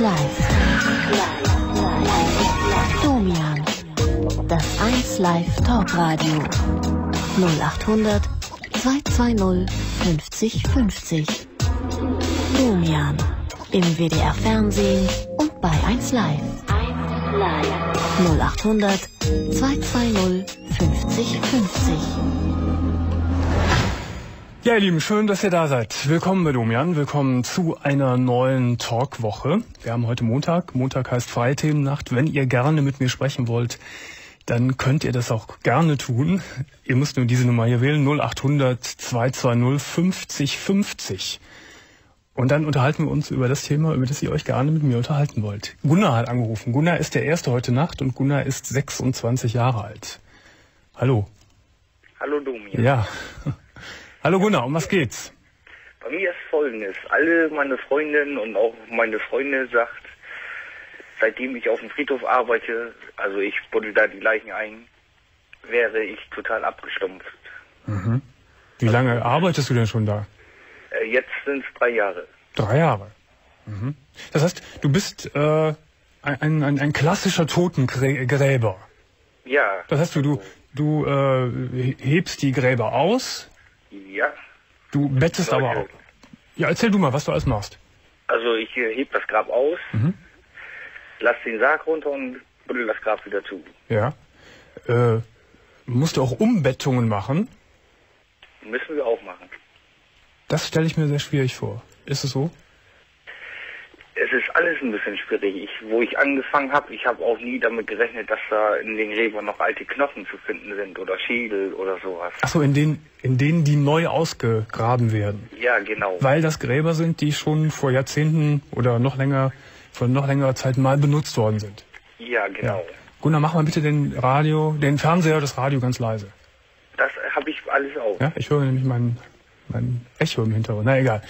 Live. Domian. Das 1 Live Talkradio. 0800 220 50 50. Domian. Im WDR Fernsehen und bei 1 Live. 0800 220 50 50. Ja, ihr Lieben, schön, dass ihr da seid. Willkommen bei Domian, willkommen zu einer neuen Talkwoche. Wir haben heute Montag. Montag heißt Freithemennacht. Wenn ihr gerne mit mir sprechen wollt, dann könnt ihr das auch gerne tun. Ihr müsst nur diese Nummer hier wählen, 0800 220 50 50. Und dann unterhalten wir uns über das Thema, über das ihr euch gerne mit mir unterhalten wollt. Gunnar hat angerufen. Gunnar ist der Erste heute Nacht und Gunnar ist 26 Jahre alt. Hallo. Hallo Domian. Ja. Hallo Gunnar, um was geht's? Bei mir ist folgendes. Alle meine Freundinnen und auch meine Freunde sagt, seitdem ich auf dem Friedhof arbeite, also ich buddel da die Leichen ein, wäre ich total abgestumpft. Mhm. Wie lange arbeitest du denn schon da? Äh, jetzt sind es drei Jahre. Drei Jahre. Mhm. Das heißt, du bist äh, ein, ein, ein klassischer Totengräber. Ja. Das heißt, du, du, du äh, hebst die Gräber aus, Ja. du bettest aber auch. Ja, erzähl du mal, was du alles machst. Also ich äh, heb das Grab aus, Mhm. lass den Sarg runter und buddel das Grab wieder zu. Ja. Äh, musst du auch Umbettungen machen? Müssen wir auch machen. Das stelle ich mir sehr schwierig vor. Ist es so? Es ist alles ein bisschen schwierig. Ich, wo ich angefangen habe, ich habe auch nie damit gerechnet, dass da in den Gräbern noch alte Knochen zu finden sind oder Schädel oder sowas. Achso, in, den, in denen die neu ausgegraben werden. Ja, genau. Weil das Gräber sind, die schon vor Jahrzehnten oder noch länger, vor noch längerer Zeit mal benutzt worden sind. Ja, genau. Gunnar, mach mal bitte den Radio, den Fernseher, das Radio ganz leise. Das habe ich alles auf. Ja, ich höre nämlich mein, mein Echo im Hintergrund. Na egal.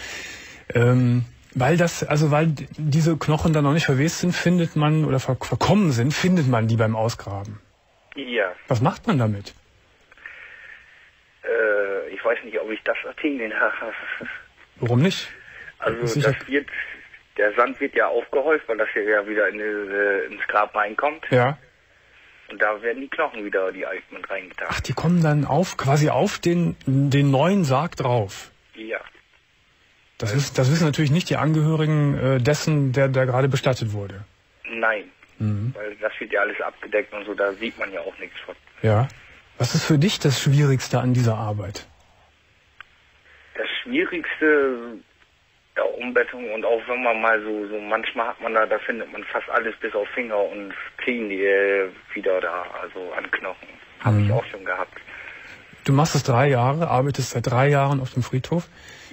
Ähm, weil das, also weil diese Knochen dann noch nicht verwest sind, findet man oder ver verkommen sind, findet man die beim Ausgraben. Ja. Was macht man damit? Äh, ich weiß nicht, ob ich das erzählen darf. Warum nicht? Also das wird, der Sand wird ja aufgehäuft, weil das hier ja wieder in, äh, ins Grab reinkommt. Ja. Und da werden die Knochen wieder, die alten, mit reingetan. Ach, die kommen dann auf, quasi auf den, den neuen Sarg drauf. Ja. Das, ist, das wissen natürlich nicht die Angehörigen äh, dessen, der, der gerade bestattet wurde. Nein. Mhm. Weil das wird ja alles abgedeckt und so, da sieht man ja auch nichts von. Ja. Was ist für dich das Schwierigste an dieser Arbeit? Das Schwierigste der Umbettung und auch wenn man mal so, so manchmal hat man da, da findet man fast alles bis auf Finger und die, äh, wieder da, also an Knochen. Habe Mhm. ich auch schon gehabt. Du machst es drei Jahre, arbeitest seit drei Jahren auf dem Friedhof.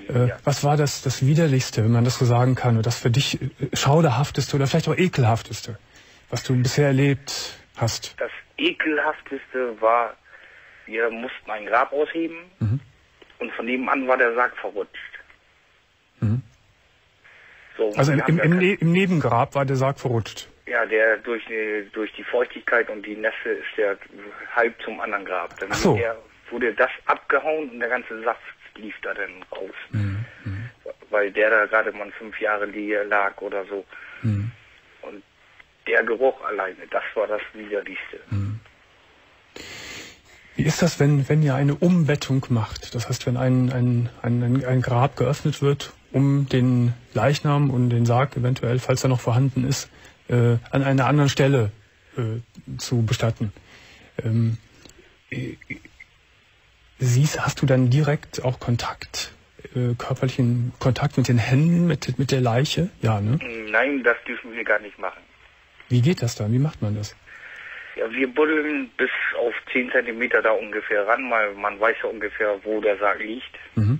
Äh, Ja. Was war das, das Widerlichste, wenn man das so sagen kann, oder das für dich äh, schauderhafteste oder vielleicht auch ekelhafteste, was du bisher erlebt hast? Das ekelhafteste war, wir mussten ein Grab ausheben Mhm. und von nebenan war der Sarg verrutscht. Mhm. So, Also im, im, im, Ne- im Nebengrab war der Sarg verrutscht. Ja, der durch die, durch die Feuchtigkeit und die Nässe ist der halb zum anderen Grab. Dann Ach so. wurde das abgehauen und der ganze Saft lief da dann raus. Mhm. Weil der da gerade mal fünf Jahre lag oder so. Mhm. Und der Geruch alleine, das war das Widerlichste. Wie ist das, wenn, wenn ihr eine Umbettung macht? Das heißt, wenn ein, ein, ein, ein Grab geöffnet wird, um den Leichnam und den Sarg eventuell, falls er noch vorhanden ist, äh, an einer anderen Stelle äh, zu bestatten. Ähm, äh, siehst, hast du dann direkt auch Kontakt, äh, körperlichen Kontakt mit den Händen, mit, mit der Leiche? Ja, ne? Nein, das dürfen wir gar nicht machen. Wie geht das dann? Wie macht man das? Ja, wir buddeln bis auf 10 Zentimeter da ungefähr ran, weil man weiß ja ungefähr, wo der Sarg liegt. Mhm.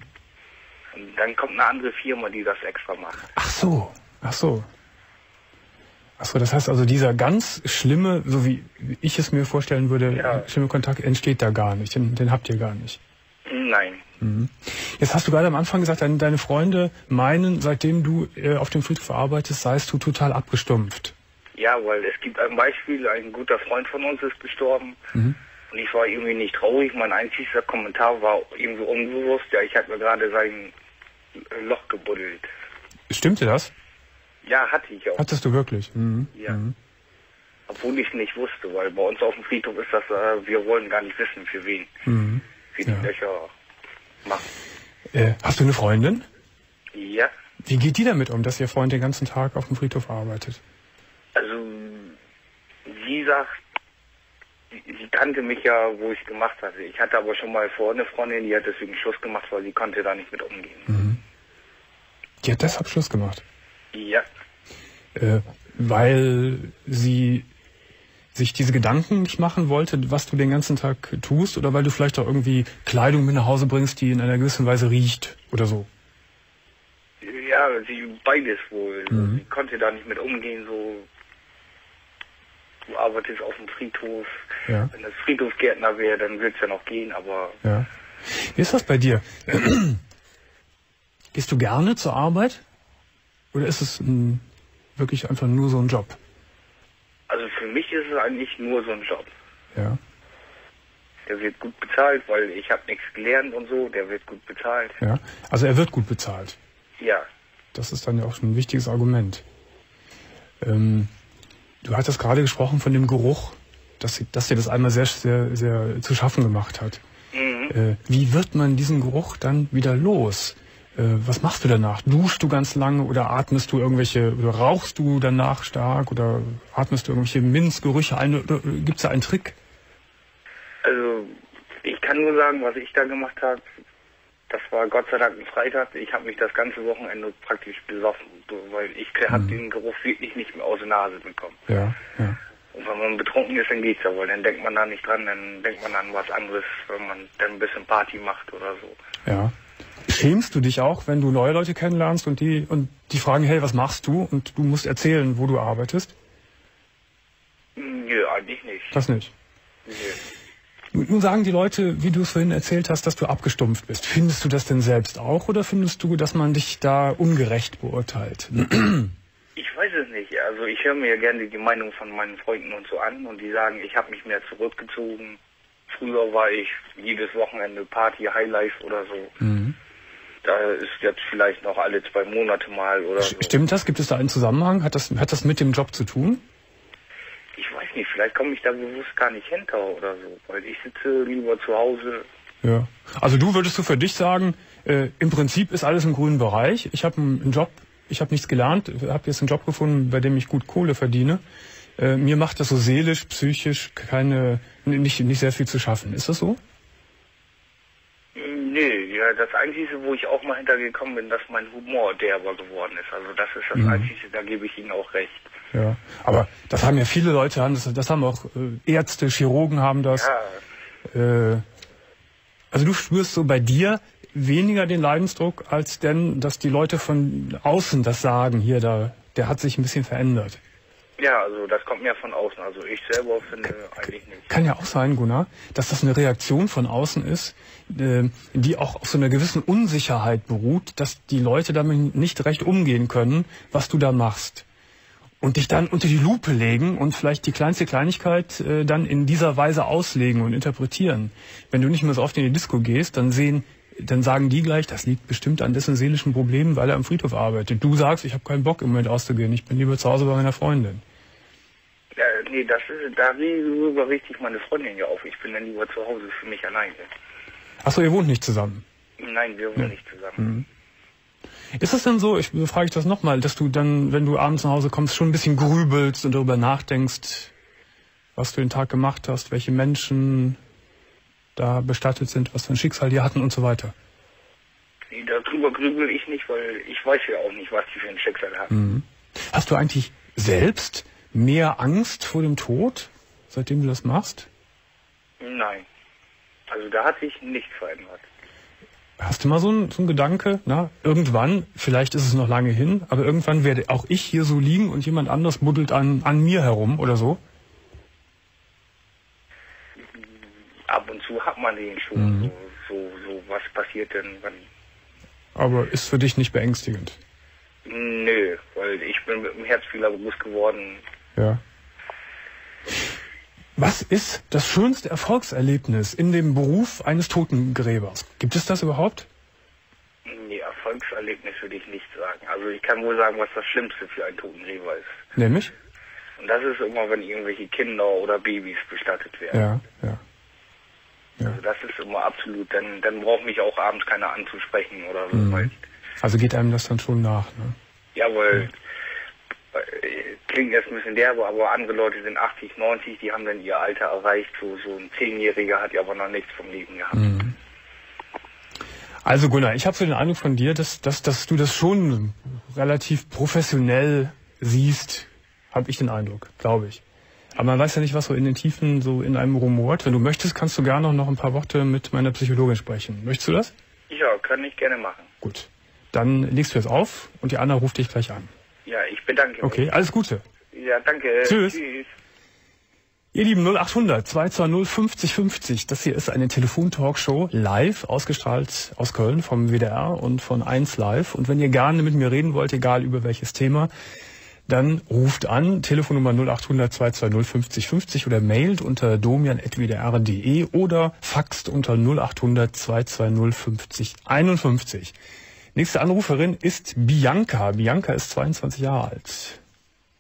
Und dann kommt eine andere Firma, die das extra macht. Ach so, ach so. Ach so, das heißt also, dieser ganz schlimme, so wie ich es mir vorstellen würde, Ja. schlimme Kontakt entsteht da gar nicht. Den, den habt ihr gar nicht. Nein. Mhm. Jetzt hast du gerade am Anfang gesagt, deine, deine Freunde meinen, seitdem du äh, auf dem Friedhof arbeitest, seist du total abgestumpft. Ja, weil es gibt ein Beispiel, ein guter Freund von uns ist gestorben. Mhm. Und ich war irgendwie nicht traurig. Mein einziger Kommentar war irgendwie unbewusst. Ja, ich habe mir gerade sein Loch gebuddelt. Stimmte das? Ja, hatte ich auch. Hattest du wirklich? Mhm. Ja. Mhm. Obwohl ich es nicht wusste, weil bei uns auf dem Friedhof ist das, äh, wir wollen gar nicht wissen, für wen. Mhm. Für die Ja. Löcher machen. Äh, hast du eine Freundin? Ja, Wie geht die damit um, dass ihr Freund den ganzen Tag auf dem Friedhof arbeitet? also sie sagt, sie, kannte mich ja, wo ich es gemacht hatte. Ich hatte aber schon mal vor eine Freundin, die hat deswegen Schluss gemacht, weil sie konnte da nicht mit umgehen. Mhm. Die hat deshalb Schluss gemacht. Ja, Äh, weil sie sich diese Gedanken nicht machen wollte, was du den ganzen Tag tust, oder weil du vielleicht auch irgendwie Kleidung mit nach Hause bringst, die in einer gewissen Weise riecht oder so. ja, sie beides wohl. Mhm. Sie konnte da nicht mit umgehen, so du arbeitest auf dem Friedhof. Ja. Wenn das Friedhofsgärtner wäre, dann würde es ja noch gehen, aber Ja. Wie ist das bei dir? Gehst du gerne zur Arbeit? Oder ist es ein, wirklich einfach nur so ein Job? also für mich ist es eigentlich nur so ein Job. Ja. Der wird gut bezahlt, weil ich habe nichts gelernt und so, der wird gut bezahlt. ja. Also er wird gut bezahlt. Ja, Das ist dann ja auch schon ein wichtiges Argument. Ähm, du hattest gerade gesprochen von dem Geruch, dass, dass dir das einmal sehr, sehr, sehr zu schaffen gemacht hat. mhm. Äh, wie wird man diesen Geruch dann wieder los? Äh, was machst du danach? Duschst du ganz lange oder atmest du irgendwelche, oder rauchst du danach stark oder atmest du irgendwelche Minzgerüche ein? Gibt es da einen Trick? also ich kann nur sagen, was ich da gemacht habe. Das war Gott sei Dank ein Freitag. Ich habe mich das ganze Wochenende praktisch besoffen, so, weil ich habe Mhm. den Geruch wirklich nicht mehr aus der Nase bekommen. Ja, ja. Und wenn man betrunken ist, dann geht's ja wohl. Dann denkt man da nicht dran, dann denkt man an was anderes, wenn man dann ein bisschen Party macht oder so. Ja. Schämst du dich auch, wenn du neue Leute kennenlernst und die und die fragen, hey, was machst du? Und du musst erzählen, wo du arbeitest? Nö, eigentlich nicht. Das nicht. Nö. Nun sagen die Leute, wie du es vorhin erzählt hast, dass du abgestumpft bist. Findest du das denn selbst auch oder findest du, dass man dich da ungerecht beurteilt? Ich weiß es nicht. Also ich höre mir gerne die Meinung von meinen Freunden und so an und die sagen, ich habe mich mehr zurückgezogen. Früher war ich jedes Wochenende Party, Highlife oder so. Mhm. Da ist jetzt vielleicht noch alle zwei Monate mal oder so. Stimmt das? Gibt es da einen Zusammenhang? Hat das, hat das mit dem Job zu tun? Ich weiß nicht, vielleicht komme ich da bewusst gar nicht hinter oder so, weil ich sitze lieber zu Hause. Ja. Also du würdest du für dich sagen, äh, im Prinzip ist alles im grünen Bereich. Ich habe einen, Job, ich habe nichts gelernt, habe jetzt einen Job gefunden, bei dem ich gut Kohle verdiene. Äh, mir macht das so seelisch, psychisch keine, nicht, nicht sehr viel zu schaffen. Ist das so? Hm, Nee, ja, das Einzige, wo ich auch mal hintergekommen bin, dass mein Humor derber geworden ist. Also das ist das Mhm. Einzige, da gebe ich Ihnen auch recht. Ja. Aber das haben ja viele Leute, das, das haben auch äh, Ärzte, Chirurgen haben das. Ja, Äh, also du spürst so bei dir weniger den Leidensdruck, als denn, dass die Leute von außen das sagen, hier, da, der hat sich ein bisschen verändert. Ja, also das kommt mir von außen. Also ich selber finde eigentlich nicht. Kann ja auch sein, Gunnar, dass das eine Reaktion von außen ist, äh, die auch auf so einer gewissen Unsicherheit beruht, dass die Leute damit nicht recht umgehen können, was du da machst. Und dich dann unter die Lupe legen und vielleicht die kleinste Kleinigkeit äh, dann in dieser Weise auslegen und interpretieren. Wenn du nicht mehr so oft in die Disco gehst, dann sehen, dann sagen die gleich, das liegt bestimmt an dessen seelischen Problemen, weil er am Friedhof arbeitet. Du sagst, ich habe keinen Bock im Moment auszugehen, ich bin lieber zu Hause bei meiner Freundin. Ja, nee, das ist, darüber richte ich meine Freundin ja auf. Ich bin dann lieber zu Hause für mich alleine. Achso, ihr wohnt nicht zusammen. Nein, wir wohnen nicht zusammen. Ist es denn so, ich frage ich das nochmal, dass du dann, wenn du abends nach Hause kommst, schon ein bisschen grübelst und darüber nachdenkst, was du den Tag gemacht hast, welche Menschen da bestattet sind, was für ein Schicksal die hatten und so weiter? Nee, darüber grübel ich nicht, weil ich weiß ja auch nicht, was die für ein Schicksal haben. Hast du eigentlich selbst mehr Angst vor dem Tod, seitdem du das machst? Nein. Also da hat sich nichts verändert. Hast du mal so einen, so einen Gedanke, na, irgendwann, vielleicht ist es noch lange hin, aber irgendwann werde auch ich hier so liegen und jemand anderes buddelt an, an mir herum oder so? Ab und zu hat man den schon. So, so, so, was passiert denn, wenn... Aber ist für dich nicht beängstigend. Nö, weil ich bin mit dem Herzfehler groß geworden. Ja. Was ist das schönste Erfolgserlebnis in dem Beruf eines Totengräbers? Gibt es das überhaupt? Nee, Erfolgserlebnis würde ich nicht sagen. Also ich kann wohl sagen, was das Schlimmste für einen Totengräber ist. Nämlich? Und das ist immer, wenn irgendwelche Kinder oder Babys bestattet werden. Ja, ja. Ja. Also das ist immer absolut, dann, dann braucht mich auch abends keiner anzusprechen oder so. Mhm. Also geht einem das dann schon nach, ne? ja, weil, äh, klingt jetzt ein bisschen derbe, aber andere Leute sind 80, 90, die haben dann ihr Alter erreicht. So, so ein Zehnjähriger hat ja aber noch nichts vom Leben gehabt. Mhm. Also Gunnar, ich habe so den Eindruck von dir, dass, dass, dass du das schon relativ professionell siehst, habe ich den Eindruck, glaube ich. Aber man weiß ja nicht, was so in den Tiefen so in einem rumort. Wenn du möchtest, kannst du gerne noch ein paar Worte mit meiner Psychologin sprechen. Möchtest du das? Ja, kann ich gerne machen. Gut. Dann legst du jetzt auf und die Anna ruft dich gleich an. Ja, ich bedanke Okay, alles Gute. mich. Ja, danke. Tschüss. Tschüss. Ihr Lieben 0800 220 50 50. Das hier ist eine Telefontalkshow live ausgestrahlt aus Köln vom WDR und von 1 Live. Und wenn ihr gerne mit mir reden wollt, egal über welches Thema, dann ruft an, Telefonnummer 0800 220 50 50 oder mailt unter domian.wdr.de oder faxt unter 0800 220 50 51. Nächste Anruferin ist Bianca. Bianca ist 22 Jahre alt.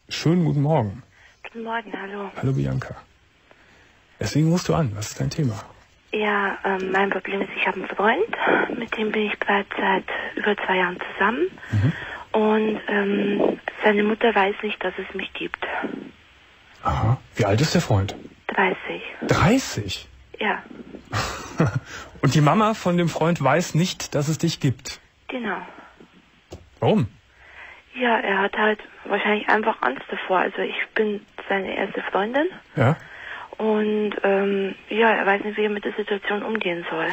Schönen guten Morgen. Guten Morgen, hallo. Hallo Bianca. Deswegen rufst du an. Was ist dein Thema? Ja, ähm, mein Problem ist, ich habe einen Freund, mit dem bin ich bereits seit über zwei Jahren zusammen. Und ähm, seine Mutter weiß nicht, dass es mich gibt. Aha. Wie alt ist der Freund? 30. 30. Ja, Und die Mama von dem Freund weiß nicht, dass es dich gibt. Genau. Warum? Ja, er hat halt wahrscheinlich einfach Angst davor. Also ich bin seine erste Freundin Ja. und ähm, ja, er weiß nicht, wie er mit der Situation umgehen soll.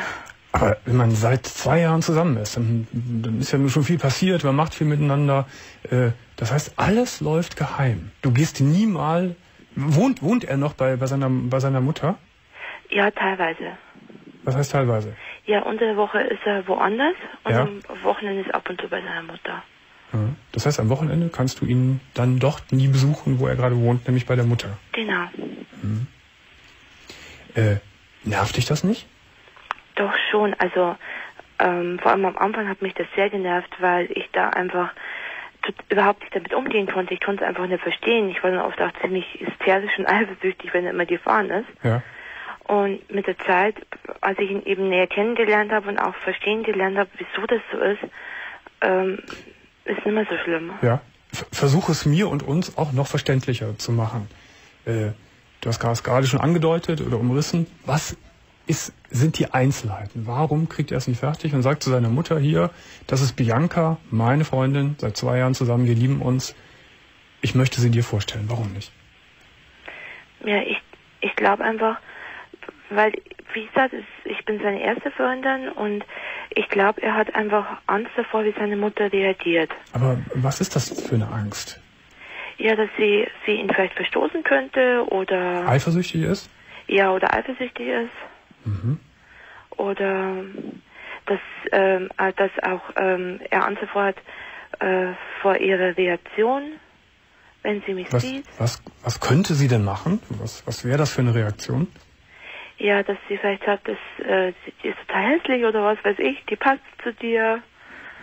Aber wenn man seit zwei Jahren zusammen ist, dann, dann ist ja nun schon viel passiert, man macht viel miteinander. Äh, das heißt, alles läuft geheim. Du gehst nie mal. Wohnt, wohnt er noch bei, bei, seiner, bei seiner Mutter? Ja, teilweise. Was heißt teilweise? Ja, unter der Woche ist er woanders und Ja. am Wochenende ist er ab und zu bei seiner Mutter. Das heißt, am Wochenende kannst du ihn dann doch nie besuchen, wo er gerade wohnt, nämlich bei der Mutter. Genau. Äh, nervt dich das nicht? Doch schon, also ähm, vor allem am Anfang hat mich das sehr genervt, weil ich da einfach überhaupt nicht damit umgehen konnte. Ich konnte es einfach nicht verstehen. Ich war dann oft auch ziemlich hysterisch und eifersüchtig, wenn er immer gefahren ist. Ja. Und mit der Zeit, als ich ihn eben näher kennengelernt habe und auch verstehen gelernt habe, wieso das so ist, ähm, ist nicht mehr so schlimm. Ja. F- Versuch es mir und uns auch noch verständlicher zu machen. Äh, du hast gra- gerade schon angedeutet oder umrissen. Was ist, sind die Einzelheiten? Warum kriegt er es nicht fertig und sagt zu seiner Mutter hier, das ist Bianca, meine Freundin, seit zwei Jahren zusammen, wir lieben uns. Ich möchte sie dir vorstellen. Warum nicht? Ja, ich, ich glaube einfach, weil, wie gesagt, es- ich bin seine erste Freundin und ich glaube, er hat einfach Angst davor, wie seine Mutter reagiert. Aber was ist das für eine Angst? Ja, dass sie, sie ihn vielleicht verstoßen könnte oder Eifersüchtig ist? ja oder eifersüchtig ist Mhm. oder dass, ähm, äh, dass auch ähm, er Angst davor hat äh, vor ihrer Reaktion, wenn sie mich Was, sieht. was, was könnte sie denn machen? Was, was wäre das für eine Reaktion? Ja, dass sie vielleicht sagt, dass äh, ist total hässlich oder was weiß ich, die passt zu dir.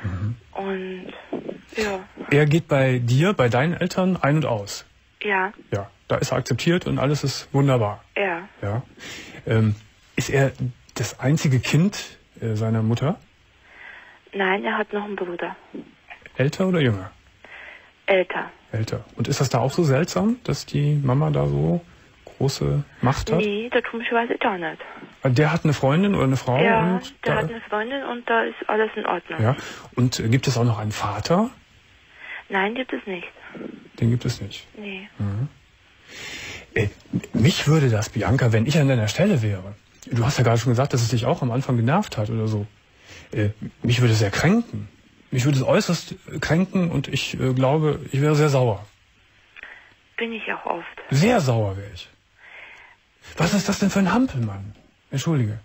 Mhm. Und ja, Er geht bei dir, bei deinen Eltern ein und aus. ja, Ja, da ist er akzeptiert und alles ist wunderbar. ja. Ja. Ähm, ist er das einzige Kind äh, seiner Mutter? Nein, er hat noch einen Bruder. Älter oder jünger? Älter. Älter. Und ist das da auch so seltsam, dass die Mama da so große Macht hat? Nee, der komischerweise gar nicht. Der hat eine Freundin oder eine Frau? ja, und der hat eine Freundin und da ist alles in Ordnung. ja. Und gibt es auch noch einen Vater? Nein, gibt es nicht. Den gibt es nicht. Nee. Äh, mich würde das, Bianca, wenn ich an deiner Stelle wäre. Du hast ja gerade schon gesagt, dass es dich auch am Anfang genervt hat oder so. Äh, mich würde es sehr kränken. Mich würde es äußerst kränken und ich äh, glaube, ich wäre sehr sauer. Bin ich auch oft. Sehr sauer wäre ich. Was ist das denn für ein Hampelmann? Entschuldige.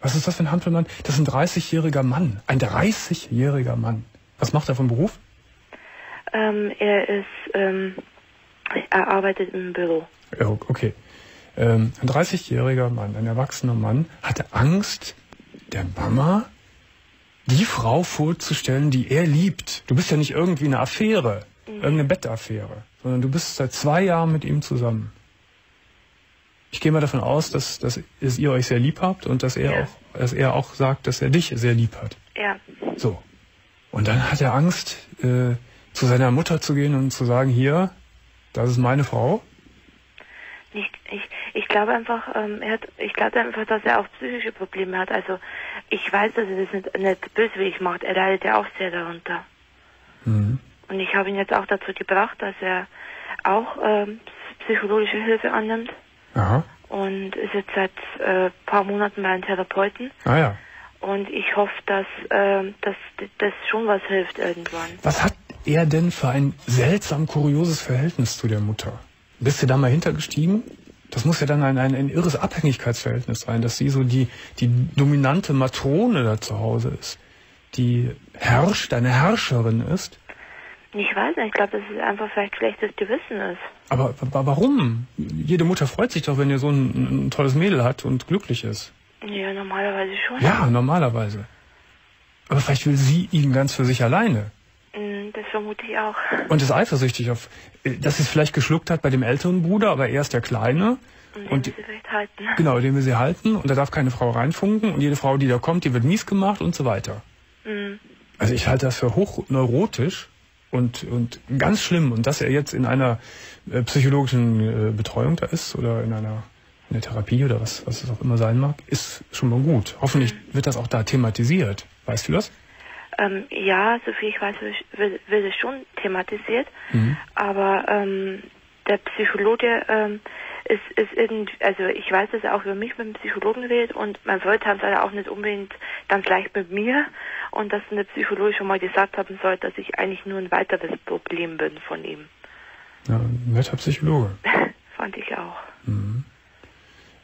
Was ist das für ein Hampelmann? Das ist ein 30-jähriger Mann. Ein 30-jähriger Mann. Was macht er vom Beruf? Ähm, er ist, ähm, er arbeitet im Büro. Ja, okay. Ähm, ein 30-jähriger Mann, ein erwachsener Mann, hatte Angst, der Mama die Frau vorzustellen, die er liebt. Du bist ja nicht irgendwie eine Affäre, irgendeine Bettaffäre, sondern du bist seit zwei Jahren mit ihm zusammen. Ich gehe mal davon aus, dass, dass ihr euch sehr lieb habt und dass er, Ja. auch, dass er auch sagt, dass er dich sehr lieb hat. Ja. So. Und dann hat er Angst, äh, zu seiner Mutter zu gehen und zu sagen, hier, das ist meine Frau. Nicht, ich, ich glaube einfach, ähm, er hat, ich glaube einfach, dass er auch psychische Probleme hat. Also ich weiß, dass er das nicht, nicht böswillig macht. Er leidet ja auch sehr darunter. Mhm. Und ich habe ihn jetzt auch dazu gebracht, dass er auch ähm, psychologische Hilfe annimmt Aha. und ist jetzt seit äh, paar Monaten bei einem Therapeuten. Ah ja. Und ich hoffe, dass, ähm, dass das schon was hilft irgendwann. Was hat er denn für ein seltsam kurioses Verhältnis zu der Mutter? Bist du da mal hintergestiegen? Das muss ja dann ein, ein, ein irres Abhängigkeitsverhältnis sein, dass sie so die, die dominante Matrone da zu Hause ist, die herrscht, eine Herrscherin ist. Ich weiß nicht, ich glaube, dass es einfach vielleicht schlechtes Gewissen ist. Aber, aber warum? Jede Mutter freut sich doch, wenn ihr so ein, ein tolles Mädel hat und glücklich ist. Ja, normalerweise schon. Ja, normalerweise. Aber vielleicht will sie ihn ganz für sich alleine. Mm, Das vermute ich auch. Und ist eifersüchtig auf, äh, dass sie es vielleicht geschluckt hat bei dem älteren Bruder, aber er ist der Kleine. Und, Und den will sie vielleicht halten. Genau, den will sie halten und da darf keine Frau reinfunken und jede Frau, die da kommt, die wird mies gemacht und so weiter. Mm. Also ich halte das für hochneurotisch und, und ganz schlimm. Und dass er jetzt in einer äh, psychologischen äh, Betreuung da ist oder in einer, in der Therapie oder was, was es auch immer sein mag, ist schon mal gut. Hoffentlich wird das auch da thematisiert. Weißt du das? Ähm, ja, soviel ich weiß, wird, wird wird es schon thematisiert. Mhm. Aber ähm, der Psychologe ähm, ist, ist irgendwie, also ich weiß, dass er auch über mich mit dem Psychologen redet und mein Freund hat es auch nicht unbedingt ganz leicht mit mir und dass der Psychologe schon mal gesagt haben soll, dass ich eigentlich nur ein weiteres Problem bin von ihm. Ja, ein netter Psychologe. Fand ich auch.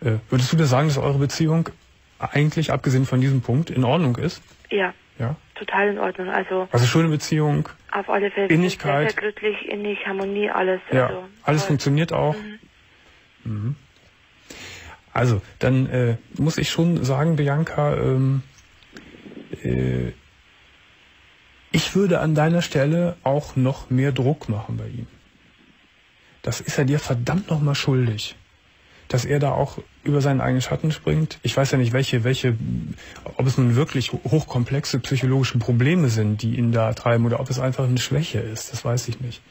Äh, würdest du dir sagen, dass eure Beziehung eigentlich, abgesehen von diesem Punkt, in Ordnung ist? Ja, Ja? total in Ordnung. Also Also schöne Beziehung, auf alle Fälle Innigkeit. sehr, sehr glücklich, innig, Harmonie, alles. ja, also, alles toll. funktioniert auch. Mhm. Also, dann äh, muss ich schon sagen, Bianca, ähm, äh, ich würde an deiner Stelle auch noch mehr Druck machen bei ihm. Das ist er dir verdammt noch mal schuldig. Dass er da auch über seinen eigenen Schatten springt. Ich weiß ja nicht, welche, welche, ob es nun wirklich hochkomplexe psychologische Probleme sind, die ihn da treiben, oder ob es einfach eine Schwäche ist. Das weiß ich nicht.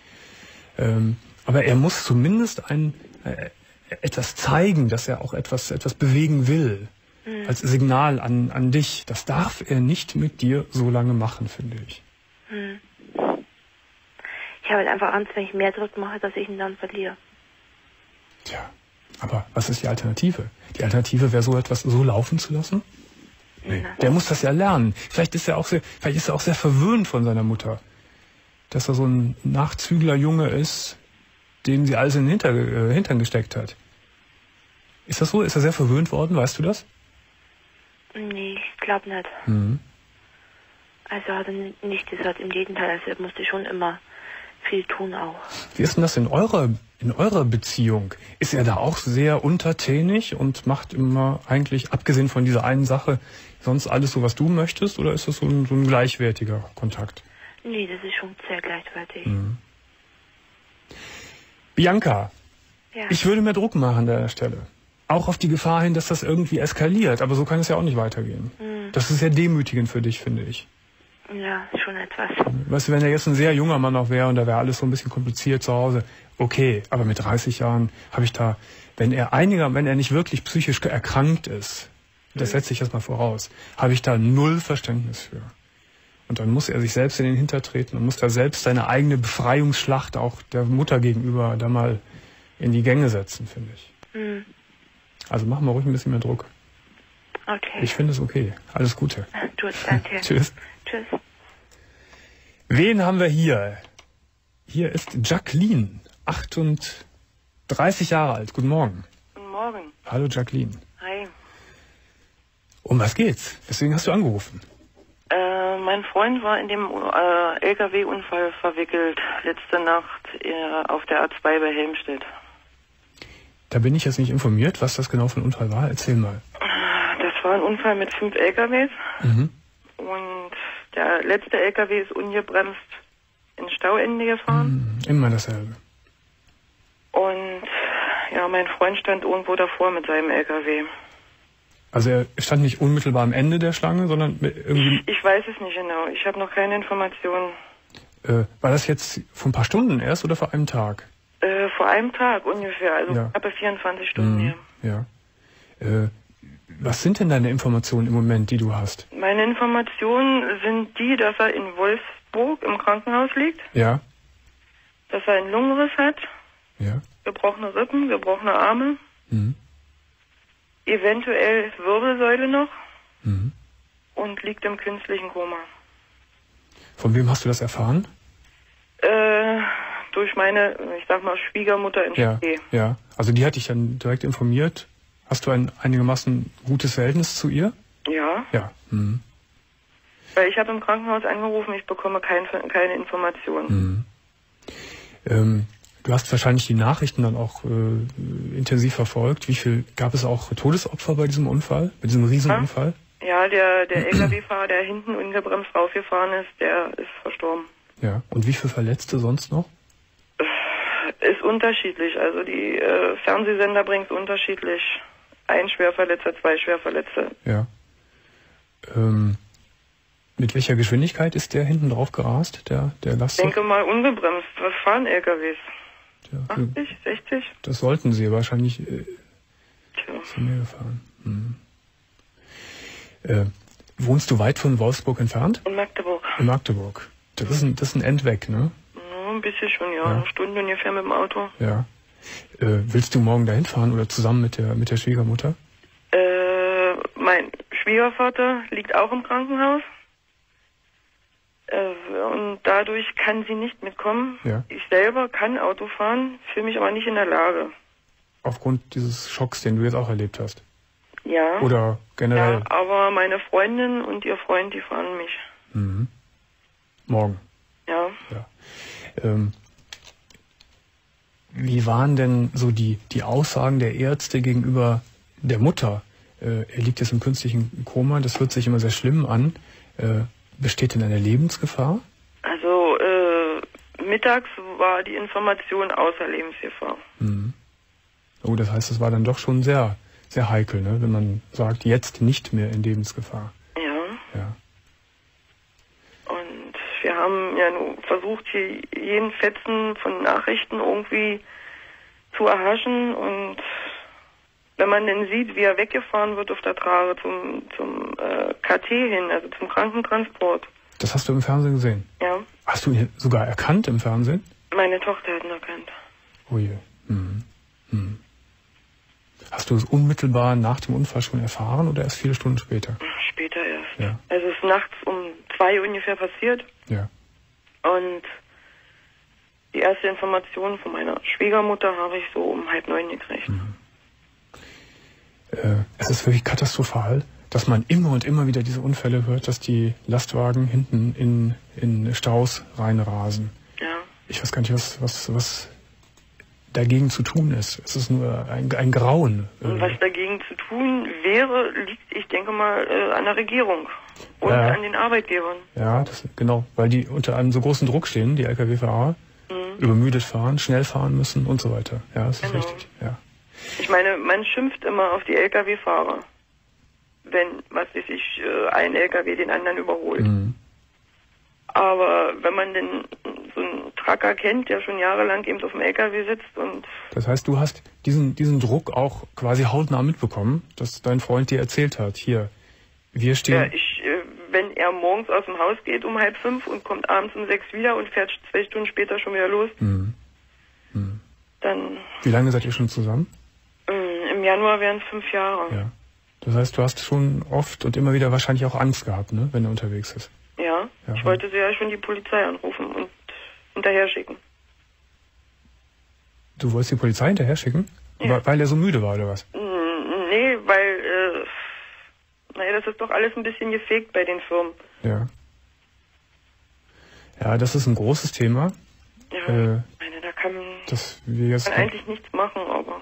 Ähm, aber er muss zumindest ein, äh, etwas zeigen, dass er auch etwas, etwas bewegen will. Als Signal an, an dich. Das darf er nicht mit dir so lange machen, finde ich. Ich habe halt einfach Angst, wenn ich mehr Druck mache, dass ich ihn dann verliere. Tja, aber was ist die Alternative? Die Alternative wäre so etwas so laufen zu lassen? Nee. Na. Der muss das ja lernen. Vielleicht ist er auch sehr, vielleicht ist er auch sehr verwöhnt von seiner Mutter. Dass er so ein Nachzüglerjunge ist, dem sie alles in den Hinter, äh, Hintern gesteckt hat. Ist das so? Ist er sehr verwöhnt worden? Weißt du das? Nee, ich glaube nicht. Mhm. Also hat er ni- nicht gesagt, im Gegenteil, also er musste schon immer viel tun auch. Wie ist denn das in eurer, in eurer Beziehung? Ist er da auch sehr untertänig und macht immer eigentlich, abgesehen von dieser einen Sache, sonst alles so, was du möchtest? Oder ist das so ein, so ein gleichwertiger Kontakt? Nee, das ist schon sehr gleichwertig. Mhm. Bianca, Ja. ich würde mehr Druck machen an der Stelle. Auch auf die Gefahr hin, dass das irgendwie eskaliert. Aber so kann es ja auch nicht weitergehen. Mhm. Das ist sehr demütigend für dich, finde ich. ja, schon etwas. Weißt du, wenn er jetzt ein sehr junger Mann noch wäre und da wäre alles so ein bisschen kompliziert zu Hause, okay, aber mit 30 Jahren habe ich da, wenn er einiger, wenn er nicht wirklich psychisch erkrankt ist, das setze ich jetzt mal voraus, habe ich da null Verständnis für. Und dann muss er sich selbst in den Hintertreten und muss da selbst seine eigene Befreiungsschlacht auch der Mutter gegenüber da mal in die Gänge setzen, finde ich. Hm, Also machen wir ruhig ein bisschen mehr Druck. okay. Ich finde es okay. Alles Gute. Gut, danke. Tschüss. Tschüss. Wen haben wir hier? Hier ist Jacqueline, 38 Jahre alt. Guten Morgen. Guten Morgen. Hallo Jacqueline. Hi. Um was geht's? Deswegen hast du angerufen. Äh, mein Freund war in dem äh, LKW-Unfall verwickelt, letzte Nacht äh, auf der A2 bei Helmstedt. Da bin ich jetzt nicht informiert, was das genau für ein Unfall war. Erzähl mal. Das war ein Unfall mit fünf LKWs Mhm. und Der letzte LKW ist ungebremst ins Stauende gefahren. Hm, immer dasselbe. Und ja, mein Freund stand irgendwo davor mit seinem LKW. Also er stand nicht unmittelbar am Ende der Schlange, sondern irgendwie. Ich weiß es nicht genau. Ich habe noch keine Informationen. Äh, war das jetzt vor ein paar Stunden erst oder vor einem Tag? Äh, vor einem Tag ungefähr, also Ja. knappe 24 Stunden Mhm, Ja. Äh, was sind denn deine Informationen im Moment, die du hast? her. Meine Informationen sind die, dass er in Wolfsburg im Krankenhaus liegt, Ja, dass er einen Lungenriss hat, ja. gebrochene Rippen, gebrochene Arme, Mhm. Eventuell Wirbelsäule noch Mhm. und liegt im künstlichen Koma. Von wem hast du das erfahren? Äh, durch meine, ich sag mal, Schwiegermutter in Ja, ja. Also die hat dich dann direkt informiert. Hast du ein einigermaßen gutes Verhältnis zu ihr? Ja, Ja. Mhm. weil ich habe im Krankenhaus angerufen, ich bekomme kein, keine Informationen. Mhm. Ähm, du hast wahrscheinlich die Nachrichten dann auch äh, intensiv verfolgt. Wie viel gab es auch Todesopfer bei diesem Unfall, bei diesem Riesenunfall? Ja, der, der LKW-Fahrer, der hinten ungebremst raufgefahren ist, der ist verstorben. Ja. Und wie viele Verletzte sonst noch? Ist unterschiedlich. Also die äh, Fernsehsender bringen es unterschiedlich. Ein Schwerverletzter, zwei Schwerverletzte. Ja. Ähm, mit welcher Geschwindigkeit ist der hinten drauf gerast, der, der Ich Laster? denke mal ungebremst. Was fahren LKWs? Ja, 80, 60? das sollten sie wahrscheinlich äh, Tja. zu mir gefahren. Mhm. Äh, wohnst du weit von Wolfsburg entfernt? In Magdeburg. In Magdeburg. Das ist ein, das ist ein End weg, ne? Ja, ein bisschen schon, ja. Ja. Eine Stunde ungefähr mit dem Auto. Ja. Äh, willst du morgen dahin fahren oder zusammen mit der mit der Schwiegermutter? Äh, mein Schwiegervater liegt auch im Krankenhaus. Äh, und dadurch kann sie nicht mitkommen. Ja. Ich selber kann Auto fahren, fühle mich aber nicht in der Lage. Aufgrund dieses Schocks, den du jetzt auch erlebt hast. Ja. Oder generell ja, aber meine Freundin und ihr Freund, die fahren mich. mhm. morgen. Ja. Ja. Ähm, wie waren denn so die, die Aussagen der Ärzte gegenüber der Mutter? Äh, er liegt jetzt im künstlichen Koma, das hört sich immer sehr schlimm an. Äh, besteht denn eine Lebensgefahr? Also äh, mittags war die Information außer Lebensgefahr. Mhm. Oh, das heißt, es war dann doch schon sehr, sehr heikel, ne? wenn man sagt, jetzt nicht mehr in Lebensgefahr. Ja. Ja. Und wir haben ja nur versucht, hier jeden Fetzen von Nachrichten irgendwie zu erhaschen. Und wenn man denn sieht, wie er weggefahren wird auf der Trage zum, zum äh, KT hin, also zum Krankentransport, Das hast du im Fernsehen gesehen. ja, Hast du ihn sogar erkannt im Fernsehen? meine Tochter hat ihn erkannt. Oh je. Mhm. Mhm. Hast du es unmittelbar nach dem Unfall schon erfahren oder erst viele Stunden später? Später erst. Ja. Also es ist nachts um zwei ungefähr passiert. Ja. Und die erste Information von meiner Schwiegermutter habe ich so um halb neun gekriegt. Äh, es ist wirklich katastrophal, dass man immer und immer wieder diese Unfälle hört, dass die Lastwagen hinten in, in Staus reinrasen. Ja. Ich weiß gar nicht, was, was, was dagegen zu tun ist. Es ist nur ein, ein Grauen. Und Äh, was dagegen zu tun wäre, liegt, ich denke mal, äh, an der Regierung und Ja. an den Arbeitgebern. ja, das, genau, weil die unter einem so großen Druck stehen, die Lkw-Fahrer, Mhm. übermüdet fahren, schnell fahren müssen und so weiter. Ja, das ist Genau. richtig. Ja. Ich meine, man schimpft immer auf die Lkw-Fahrer, wenn, was weiß ich, äh, ein Lkw den anderen überholt. Mhm. Aber wenn man denn so einen Trucker kennt, der schon jahrelang eben auf dem Lkw sitzt und Das heißt, du hast diesen, diesen Druck auch quasi hautnah mitbekommen, dass dein Freund dir erzählt hat, hier, wir ja, stehen, ich, äh, wenn er morgens aus dem Haus geht um halb fünf und kommt abends um sechs wieder und fährt zwei Stunden später schon wieder los, Mhm. dann Wie lange seid ihr schon zusammen? äh, im Januar wären es fünf Jahre. Ja. Das heißt, du hast schon oft und immer wieder wahrscheinlich auch Angst gehabt, ne, wenn er unterwegs ist. Ja, Ja. ich wollte sie ja schon die Polizei anrufen und hinterher schicken. Du wolltest die Polizei hinterher schicken? Ja. Weil- er so müde war, oder was? Nee, weil, äh, naja, das ist doch alles ein bisschen gefegt bei den Firmen. Ja. Ja, das ist ein großes Thema, Ja, Äh, meine, da kann man das wir jetzt. eigentlich nichts machen, aber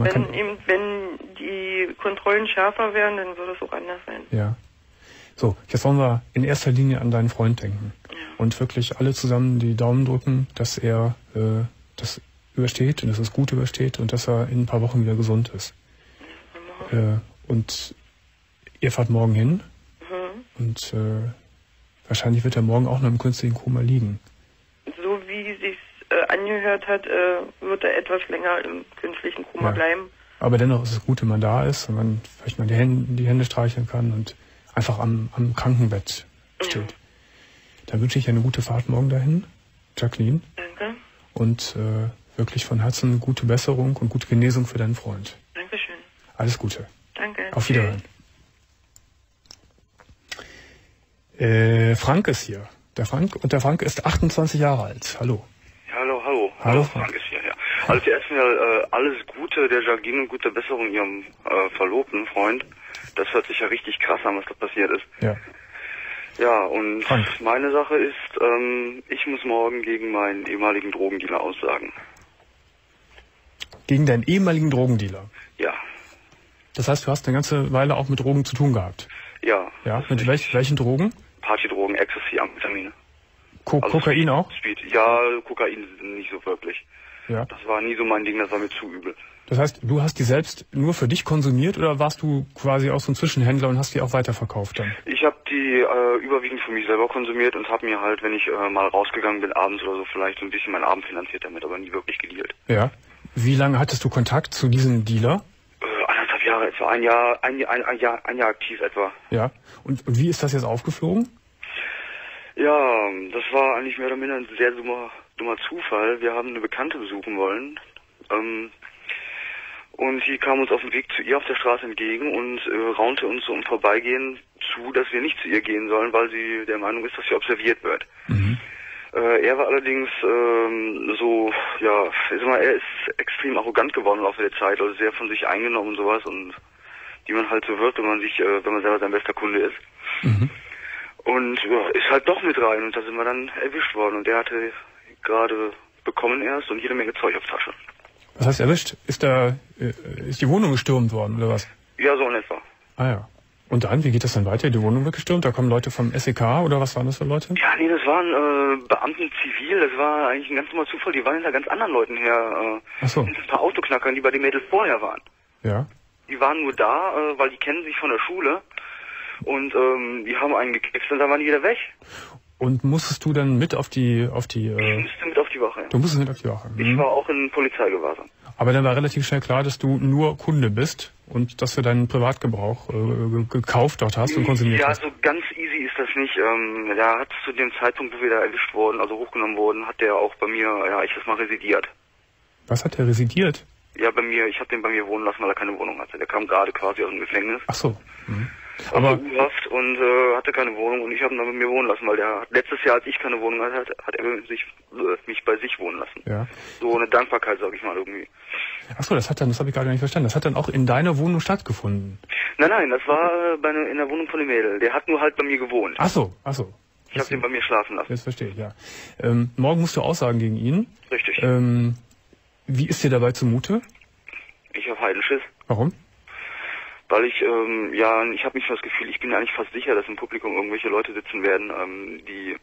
wenn eben, wenn die Kontrollen schärfer wären, dann würde es auch anders sein. ja. So, jetzt wollen wir in erster Linie an deinen Freund denken. Und wirklich alle zusammen die Daumen drücken, dass er äh, das übersteht und dass es gut übersteht und dass er in ein paar Wochen wieder gesund ist. Äh, und ihr fahrt morgen hin Mhm. und äh, wahrscheinlich wird er morgen auch noch im künstlichen Koma liegen. So wie sich's äh, angehört hat, äh, wird er etwas länger im künstlichen Koma Ja. bleiben. Aber dennoch ist es gut, wenn man da ist und man vielleicht mal die Hände, die Hände streicheln kann und einfach am, am Krankenbett steht. Dann wünsche ich eine gute Fahrt morgen dahin, Jacqueline, Danke. und äh, wirklich von Herzen gute Besserung und gute Genesung für deinen Freund. Dankeschön. Alles Gute. Danke. Auf Wiederhören. Äh, Frank ist hier. Der Frank und der Frank ist 28 Jahre alt. Hallo. Hallo, Frank ist hier, ja. Also zuerst mal äh, alles Gute der und gute Besserung ihrem äh, verlobten Freund. Das hört sich ja richtig krass an, was da passiert ist. Ja. Ja, und Frank. meine Sache ist, ähm, ich muss morgen gegen meinen ehemaligen Drogendealer aussagen. Gegen deinen ehemaligen Drogendealer. Ja, Das heißt, du hast eine ganze Weile auch mit Drogen zu tun gehabt. ja. Ja. Mit richtig. welch, welchen Drogen? Partydrogen, Ecstasy, Amphetamine. Ko Also Kokain Speed, auch? Speed. Ja, Kokain nicht so wirklich. Ja. Das war nie so mein Ding, das war mir zu übel. Das heißt, du hast die selbst nur für dich konsumiert oder warst du quasi auch so ein Zwischenhändler und hast die auch weiterverkauft dann? Ich habe die äh, überwiegend für mich selber konsumiert und habe mir halt, wenn ich äh, mal rausgegangen bin, abends oder so, vielleicht so ein bisschen meinen Abend finanziert damit, aber nie wirklich gedealt. Ja. Wie lange hattest du Kontakt zu diesem Dealer? Äh, anderthalb Jahre etwa, ein Jahr, ein, ein, ein Jahr, ein Jahr aktiv etwa. Ja. Und, und wie ist das jetzt aufgeflogen? Ja, das war eigentlich mehr oder minder ein sehr dummer, dummer Zufall. Wir haben eine Bekannte besuchen wollen. Ähm, und sie kam uns auf dem Weg zu ihr auf der Straße entgegen und äh, raunte uns so im Vorbeigehen zu, dass wir nicht zu ihr gehen sollen, weil sie der Meinung ist, dass sie observiert wird. Äh, er war allerdings ähm, so, ja, ich sag mal, er ist extrem arrogant geworden im Laufe der Zeit, also sehr von sich eingenommen und sowas und wie man halt so wird, wenn man sich, äh, wenn man selber sein bester Kunde ist. Und ja, ist halt doch mit rein und da sind wir dann erwischt worden und der hatte gerade bekommen erst und jede Menge Zeug auf Tasche. Was heißt erwischt? Ist da äh, ist die Wohnung gestürmt worden oder was? Ja, so in etwa. Ah ja. Und dann, wie geht das dann weiter? Die Wohnung wird gestürmt? Da kommen Leute vom SEK oder was waren das für Leute? Ja, nee, das waren äh, Beamten zivil, das war eigentlich ein ganz normaler Zufall, die waren hinter ganz anderen Leuten her. Äh, Ach so. Ein paar Autoknackern, die bei den Mädels vorher waren. Ja. Die waren nur da, äh, weil die kennen sich von der Schule und ähm, die haben einen gekriegt und dann waren die wieder weg. Und musstest du dann mit auf die auf die Ich äh, musste mit auf die Wache. du musstest mit auf die Wache. Ich Mhm. war auch in Polizeigewahrsam. Aber dann war relativ schnell klar, dass du nur Kunde bist und dass du deinen Privatgebrauch äh, ge- gekauft dort hast und konsumiert Ja, hast. so ganz easy ist das nicht. Ähm, der hat zu dem Zeitpunkt, wo wir da erwischt wurden, also hochgenommen wurden, hat der auch bei mir, ja, ich sag mal, residiert. Was hat der residiert? Ja, bei mir, ich habe den bei mir wohnen lassen, weil er keine Wohnung hatte. Der kam gerade quasi aus dem Gefängnis, Ach so. Mhm. Aber U-Haft und äh, hatte keine Wohnung und ich habe ihn dann bei mir wohnen lassen, weil der hat- letztes Jahr, als ich keine Wohnung hatte, hat, er sich, äh, mich bei sich wohnen lassen. ja. So eine Dankbarkeit, sag ich mal irgendwie. Ach so, das hat dann, das habe ich gerade nicht verstanden. Das hat dann auch in deiner Wohnung stattgefunden. Nein, nein, das war äh, bei ne, in der Wohnung von dem Mädel. Der hat nur halt bei mir gewohnt. Ach so, ach so. Ich habe den bei mir schlafen lassen. Jetzt verstehe ich, ja. Ähm, morgen musst du aussagen gegen ihn. Richtig. Ähm, wie ist dir dabei zumute? Ich habe Heidenschiss. Warum? Weil ich, ähm, ja, ich habe nicht das Gefühl, ich bin eigentlich fast sicher, dass im Publikum irgendwelche Leute sitzen werden, ähm, die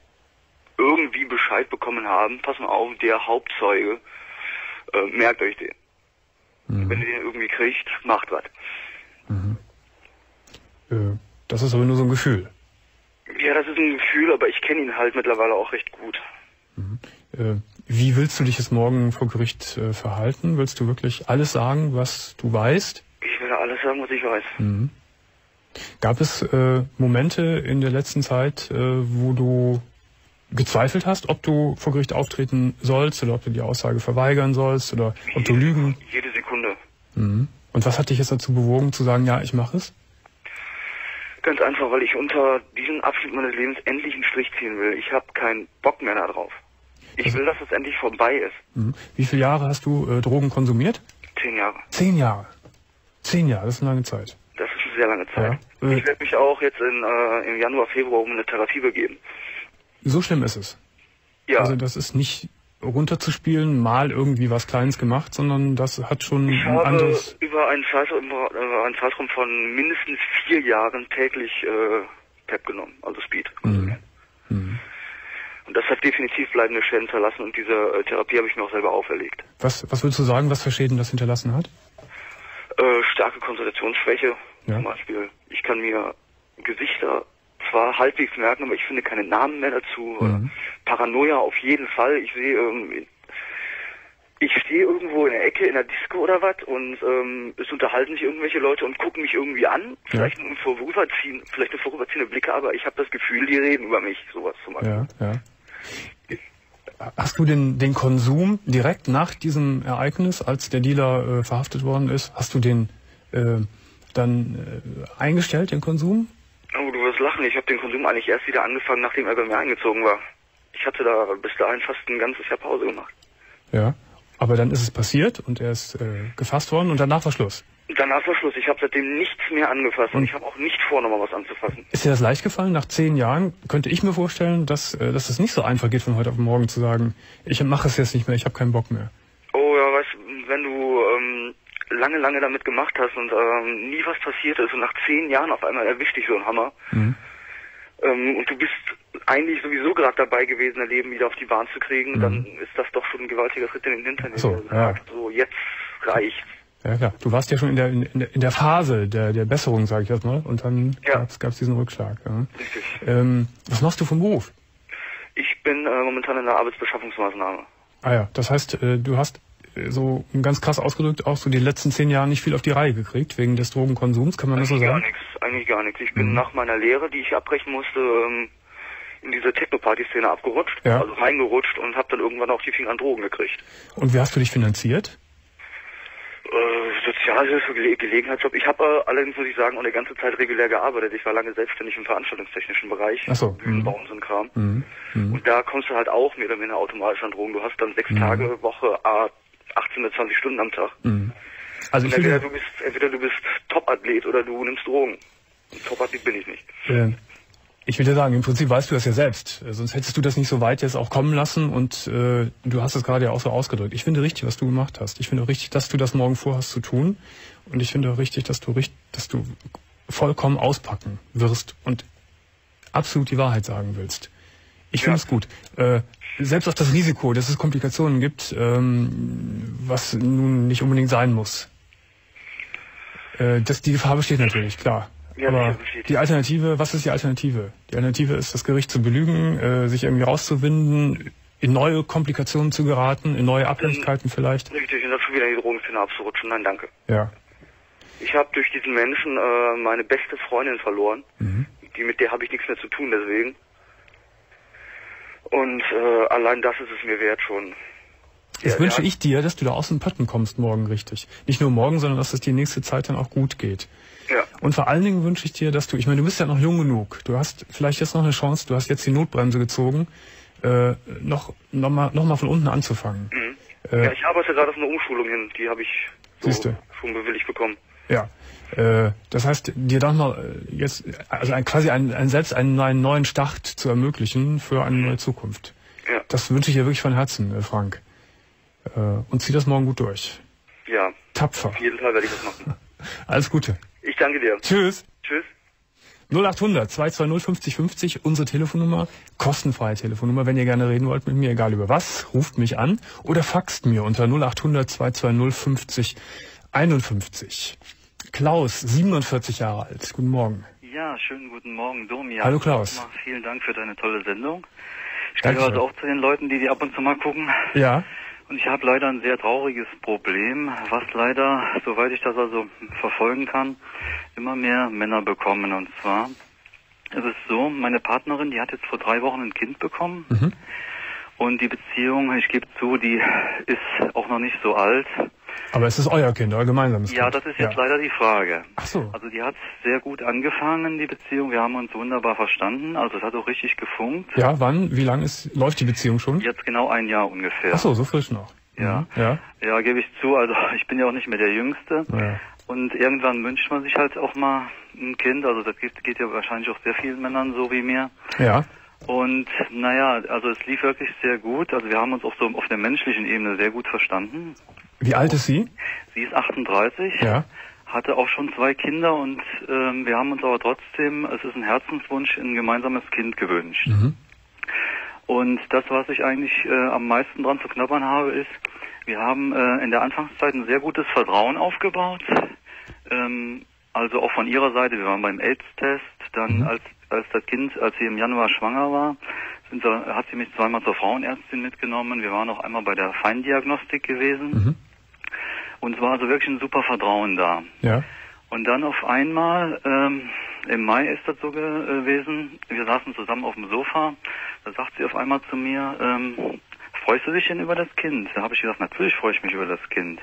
irgendwie Bescheid bekommen haben. Pass mal auf, der Hauptzeuge, äh, merkt euch den. Wenn ihr den irgendwie kriegt, macht was. Äh, das ist aber nur so ein Gefühl. Ja, das ist ein Gefühl, aber ich kenne ihn halt mittlerweile auch recht gut. Äh, wie willst du dich jetzt morgen vor Gericht äh, verhalten? Willst du wirklich alles sagen, was du weißt? Ich werde alles sagen, was ich weiß. Gab es äh, Momente in der letzten Zeit, äh, wo du gezweifelt hast, ob du vor Gericht auftreten sollst oder ob du die Aussage verweigern sollst oder ob du lügen? Jede Sekunde. Mhm. Und was hat dich jetzt dazu bewogen zu sagen, ja, ich mache es? Ganz einfach, weil ich unter diesem Abschnitt meines Lebens endlich einen Strich ziehen will. Ich habe keinen Bock mehr darauf. Ich will, dass es endlich vorbei ist. Mhm. Wie viele Jahre hast du äh, Drogen konsumiert? Zehn Jahre. Zehn Jahre. Zehn Jahre, das ist eine lange Zeit. Das ist eine sehr lange Zeit. Ja. Ich werde mich auch jetzt in, äh, im Januar, Februar um eine Therapie begeben. So schlimm ist es. Ja, Also das ist nicht runterzuspielen, mal irgendwie was Kleines gemacht, sondern das hat schon ich ein habe anderes. über einen, Zeitraum, über einen Zeitraum von mindestens vier Jahren täglich äh, PEP genommen, also Speed. Mhm. Mhm. Und das hat definitiv bleibende Schäden hinterlassen und diese äh, Therapie habe ich mir auch selber auferlegt. Was, was würdest du sagen, was für Schäden das hinterlassen hat? Äh, starke Konzentrationsschwäche Ja. zum Beispiel. Ich kann mir Gesichter zwar halbwegs merken, aber ich finde keine Namen mehr dazu. Mhm. Paranoia auf jeden Fall. Ich sehe, ähm, ich stehe irgendwo in der Ecke in der Disco oder was und ähm, es unterhalten sich irgendwelche Leute und gucken mich irgendwie an. Vielleicht ein vorüberziehen, vielleicht eine vorüberziehende Blicke, aber ich habe das Gefühl, die reden über mich, sowas zum Beispiel. Ja, ja. Hast du den, den Konsum direkt nach diesem Ereignis, als der Dealer äh, verhaftet worden ist, hast du den äh, dann äh, eingestellt, den Konsum? Oh, du wirst lachen. Ich habe den Konsum eigentlich erst wieder angefangen, nachdem er bei mir eingezogen war. Ich hatte da bis dahin fast ein ganzes Jahr Pause gemacht. Ja. Aber dann ist es passiert und er ist äh, gefasst worden und danach war Schluss. Danach war Schluss. Ich habe seitdem nichts mehr angefasst und, Und- ich habe auch nicht vor, nochmal was anzufassen. Ist dir das leicht gefallen? Nach zehn Jahren könnte ich mir vorstellen, dass, äh, dass es nicht so einfach geht, von heute auf morgen zu sagen, ich mache es jetzt nicht mehr, ich habe keinen Bock mehr. Oh ja, weißt du, wenn du ähm, lange, lange damit gemacht hast und ähm, nie was passiert ist und nach zehn Jahren auf einmal erwischt dich so ein Hammer Mhm. ähm, und du bist eigentlich sowieso gerade dabei gewesen, dein Leben wieder auf die Bahn zu kriegen, Mhm. dann ist das doch schon ein gewaltiger Schritt in den Hintern. So, ja. so jetzt reicht's. Ja klar, du warst ja schon in der, in der, in der Phase der, der Besserung, sage ich jetzt mal, und dann Ja. gab es diesen Rückschlag. Ja. Richtig. Ähm, was machst du vom Beruf? Ich bin äh, momentan in der Arbeitsbeschaffungsmaßnahme. Ah ja, das heißt, äh, du hast äh, so ganz krass ausgedrückt auch so die letzten zehn Jahre nicht viel auf die Reihe gekriegt, wegen des Drogenkonsums, kann man das so Eigentlich gar sagen? nichts, eigentlich gar nichts. Ich bin Mhm. nach meiner Lehre, die ich abbrechen musste, ähm, in diese Techno-Party-Szene abgerutscht, Ja. also reingerutscht und habe dann irgendwann auch die Finger an Drogen gekriegt. Und wie hast du dich finanziert? Äh, Sozialhilfe, Gele Gelegenheitsjob. Ich habe äh, allerdings, muss ich sagen, auch eine ganze Zeit regulär gearbeitet. Ich war lange selbstständig im veranstaltungstechnischen Bereich. Ach so, Bühnenbau mhm. und so ein Kram. Mhm. Mhm. Und da kommst du halt auch mehr oder minder automatisch an Drogen. Du hast dann sechs Mhm. Tage Woche, äh, 18 bis 20 Stunden am Tag. Mhm. Also ich entweder will, du bist, entweder du bist Top-Athlet oder du nimmst Drogen. Und Top-Athlet bin ich nicht. äh, ich will dir sagen, im Prinzip weißt du das ja selbst. Äh, Sonst hättest du das nicht so weit jetzt auch kommen lassen und äh, du hast es gerade ja auch so ausgedrückt. Ich finde richtig, was du gemacht hast. Ich finde richtig, dass du das morgen vorhast zu tun. Und ich finde auch richtig, dass du dass du vollkommen auspacken wirst und absolut die Wahrheit sagen willst. Ich finde Ja. es gut. Äh, selbst auch das Risiko, dass es Komplikationen gibt, ähm, was nun nicht unbedingt sein muss. Äh, das, die Gefahr besteht natürlich, klar. Ja, Aber die Alternative, was ist die Alternative? Die Alternative ist, das Gericht zu belügen, äh, sich irgendwie rauszuwinden, in neue Komplikationen zu geraten, in neue Abhängigkeiten vielleicht. Richtig, und dann schon wieder in die Drogenszene abzurutschen. Nein, danke. Ja. Ich habe durch diesen Menschen äh, meine beste Freundin verloren. Mhm. Die mit der habe ich nichts mehr zu tun, deswegen. Und äh, allein das ist es mir wert schon. Jetzt Ja, wünsche ja. ich dir, dass du da aus dem Pötten kommst morgen richtig. Nicht nur morgen, sondern dass es die nächste Zeit dann auch gut geht. Ja, Und vor allen Dingen wünsche ich dir, dass du, ich meine, du bist ja noch jung genug. Du hast vielleicht jetzt noch eine Chance, du hast jetzt die Notbremse gezogen, äh, noch, noch, mal, noch mal von unten anzufangen. mhm. Äh, ja ich arbeite gerade auf eine Umschulung hin, die habe ich so Siehste. schon bewilligt bekommen. Ja. Äh, das heißt, dir dann mal äh, jetzt, also ein, quasi ein, ein selbst einen, einen neuen Start zu ermöglichen für eine neue Zukunft. Ja, Das wünsche ich dir wirklich von Herzen, äh, Frank. Äh, und zieh das morgen gut durch. ja, Tapfer. auf jeden Fall werde ich das machen. Alles Gute. Ich danke dir. Tschüss. Tschüss. 0800 220 50 50, unsere Telefonnummer, kostenfreie Telefonnummer. Wenn ihr gerne reden wollt mit mir, egal über was, ruft mich an oder faxt mir unter 0800 220 50 51. Klaus, 47 Jahre alt. Guten Morgen. Ja, schönen guten Morgen, Domian. Hallo, Klaus. Vielen Dank für deine tolle Sendung. Ich gehöre also auch zu den Leuten, die die ab und zu mal gucken. Ja, Und ich habe leider ein sehr trauriges Problem, was leider, soweit ich das also verfolgen kann, immer mehr Männer bekommen. Und zwar ist es so, meine Partnerin, die hat jetzt vor drei Wochen ein Kind bekommen. Mhm. Und die Beziehung, ich gebe zu, die ist auch noch nicht so alt. Aber es ist euer Kind, euer gemeinsames Ja, Kind. das ist jetzt leider die Frage. Ach so. Also die hat sehr gut angefangen, die Beziehung. Wir haben uns wunderbar verstanden. Also es hat auch richtig gefunkt. Ja, wann? Wie lange ist, läuft die Beziehung schon? Jetzt genau ein Jahr ungefähr. Ach so, so frisch noch. Ja. Mhm. Ja. Ja, gebe ich zu. Also ich bin ja auch nicht mehr der Jüngste. ja. Und irgendwann wünscht man sich halt auch mal ein Kind. Also das geht, geht ja wahrscheinlich auch sehr vielen Männern so wie mir. Ja. Und naja, also es lief wirklich sehr gut. Also wir haben uns auch so auf der menschlichen Ebene sehr gut verstanden. Wie alt ist sie? Sie ist 38, Ja. hatte auch schon zwei Kinder und ähm, wir haben uns aber trotzdem, es ist ein Herzenswunsch, ein gemeinsames Kind gewünscht. Mhm. Und das, was ich eigentlich äh, am meisten dran zu knabbern habe, ist, wir haben äh, in der Anfangszeit ein sehr gutes Vertrauen aufgebaut. Ähm, also auch von ihrer Seite, wir waren beim AIDS-Test, dann Mhm. als, als das Kind, als sie im Januar schwanger war, sind hat sie mich zweimal zur Frauenärztin mitgenommen. Wir waren auch einmal bei der Feindiagnostik gewesen. Mhm. Und es war also wirklich ein super Vertrauen da. Ja. Und dann auf einmal, ähm, im Mai ist das so gewesen, wir saßen zusammen auf dem Sofa, da sagt sie auf einmal zu mir, ähm, freust du dich denn über das Kind? Da habe ich gesagt, natürlich freue ich mich über das Kind.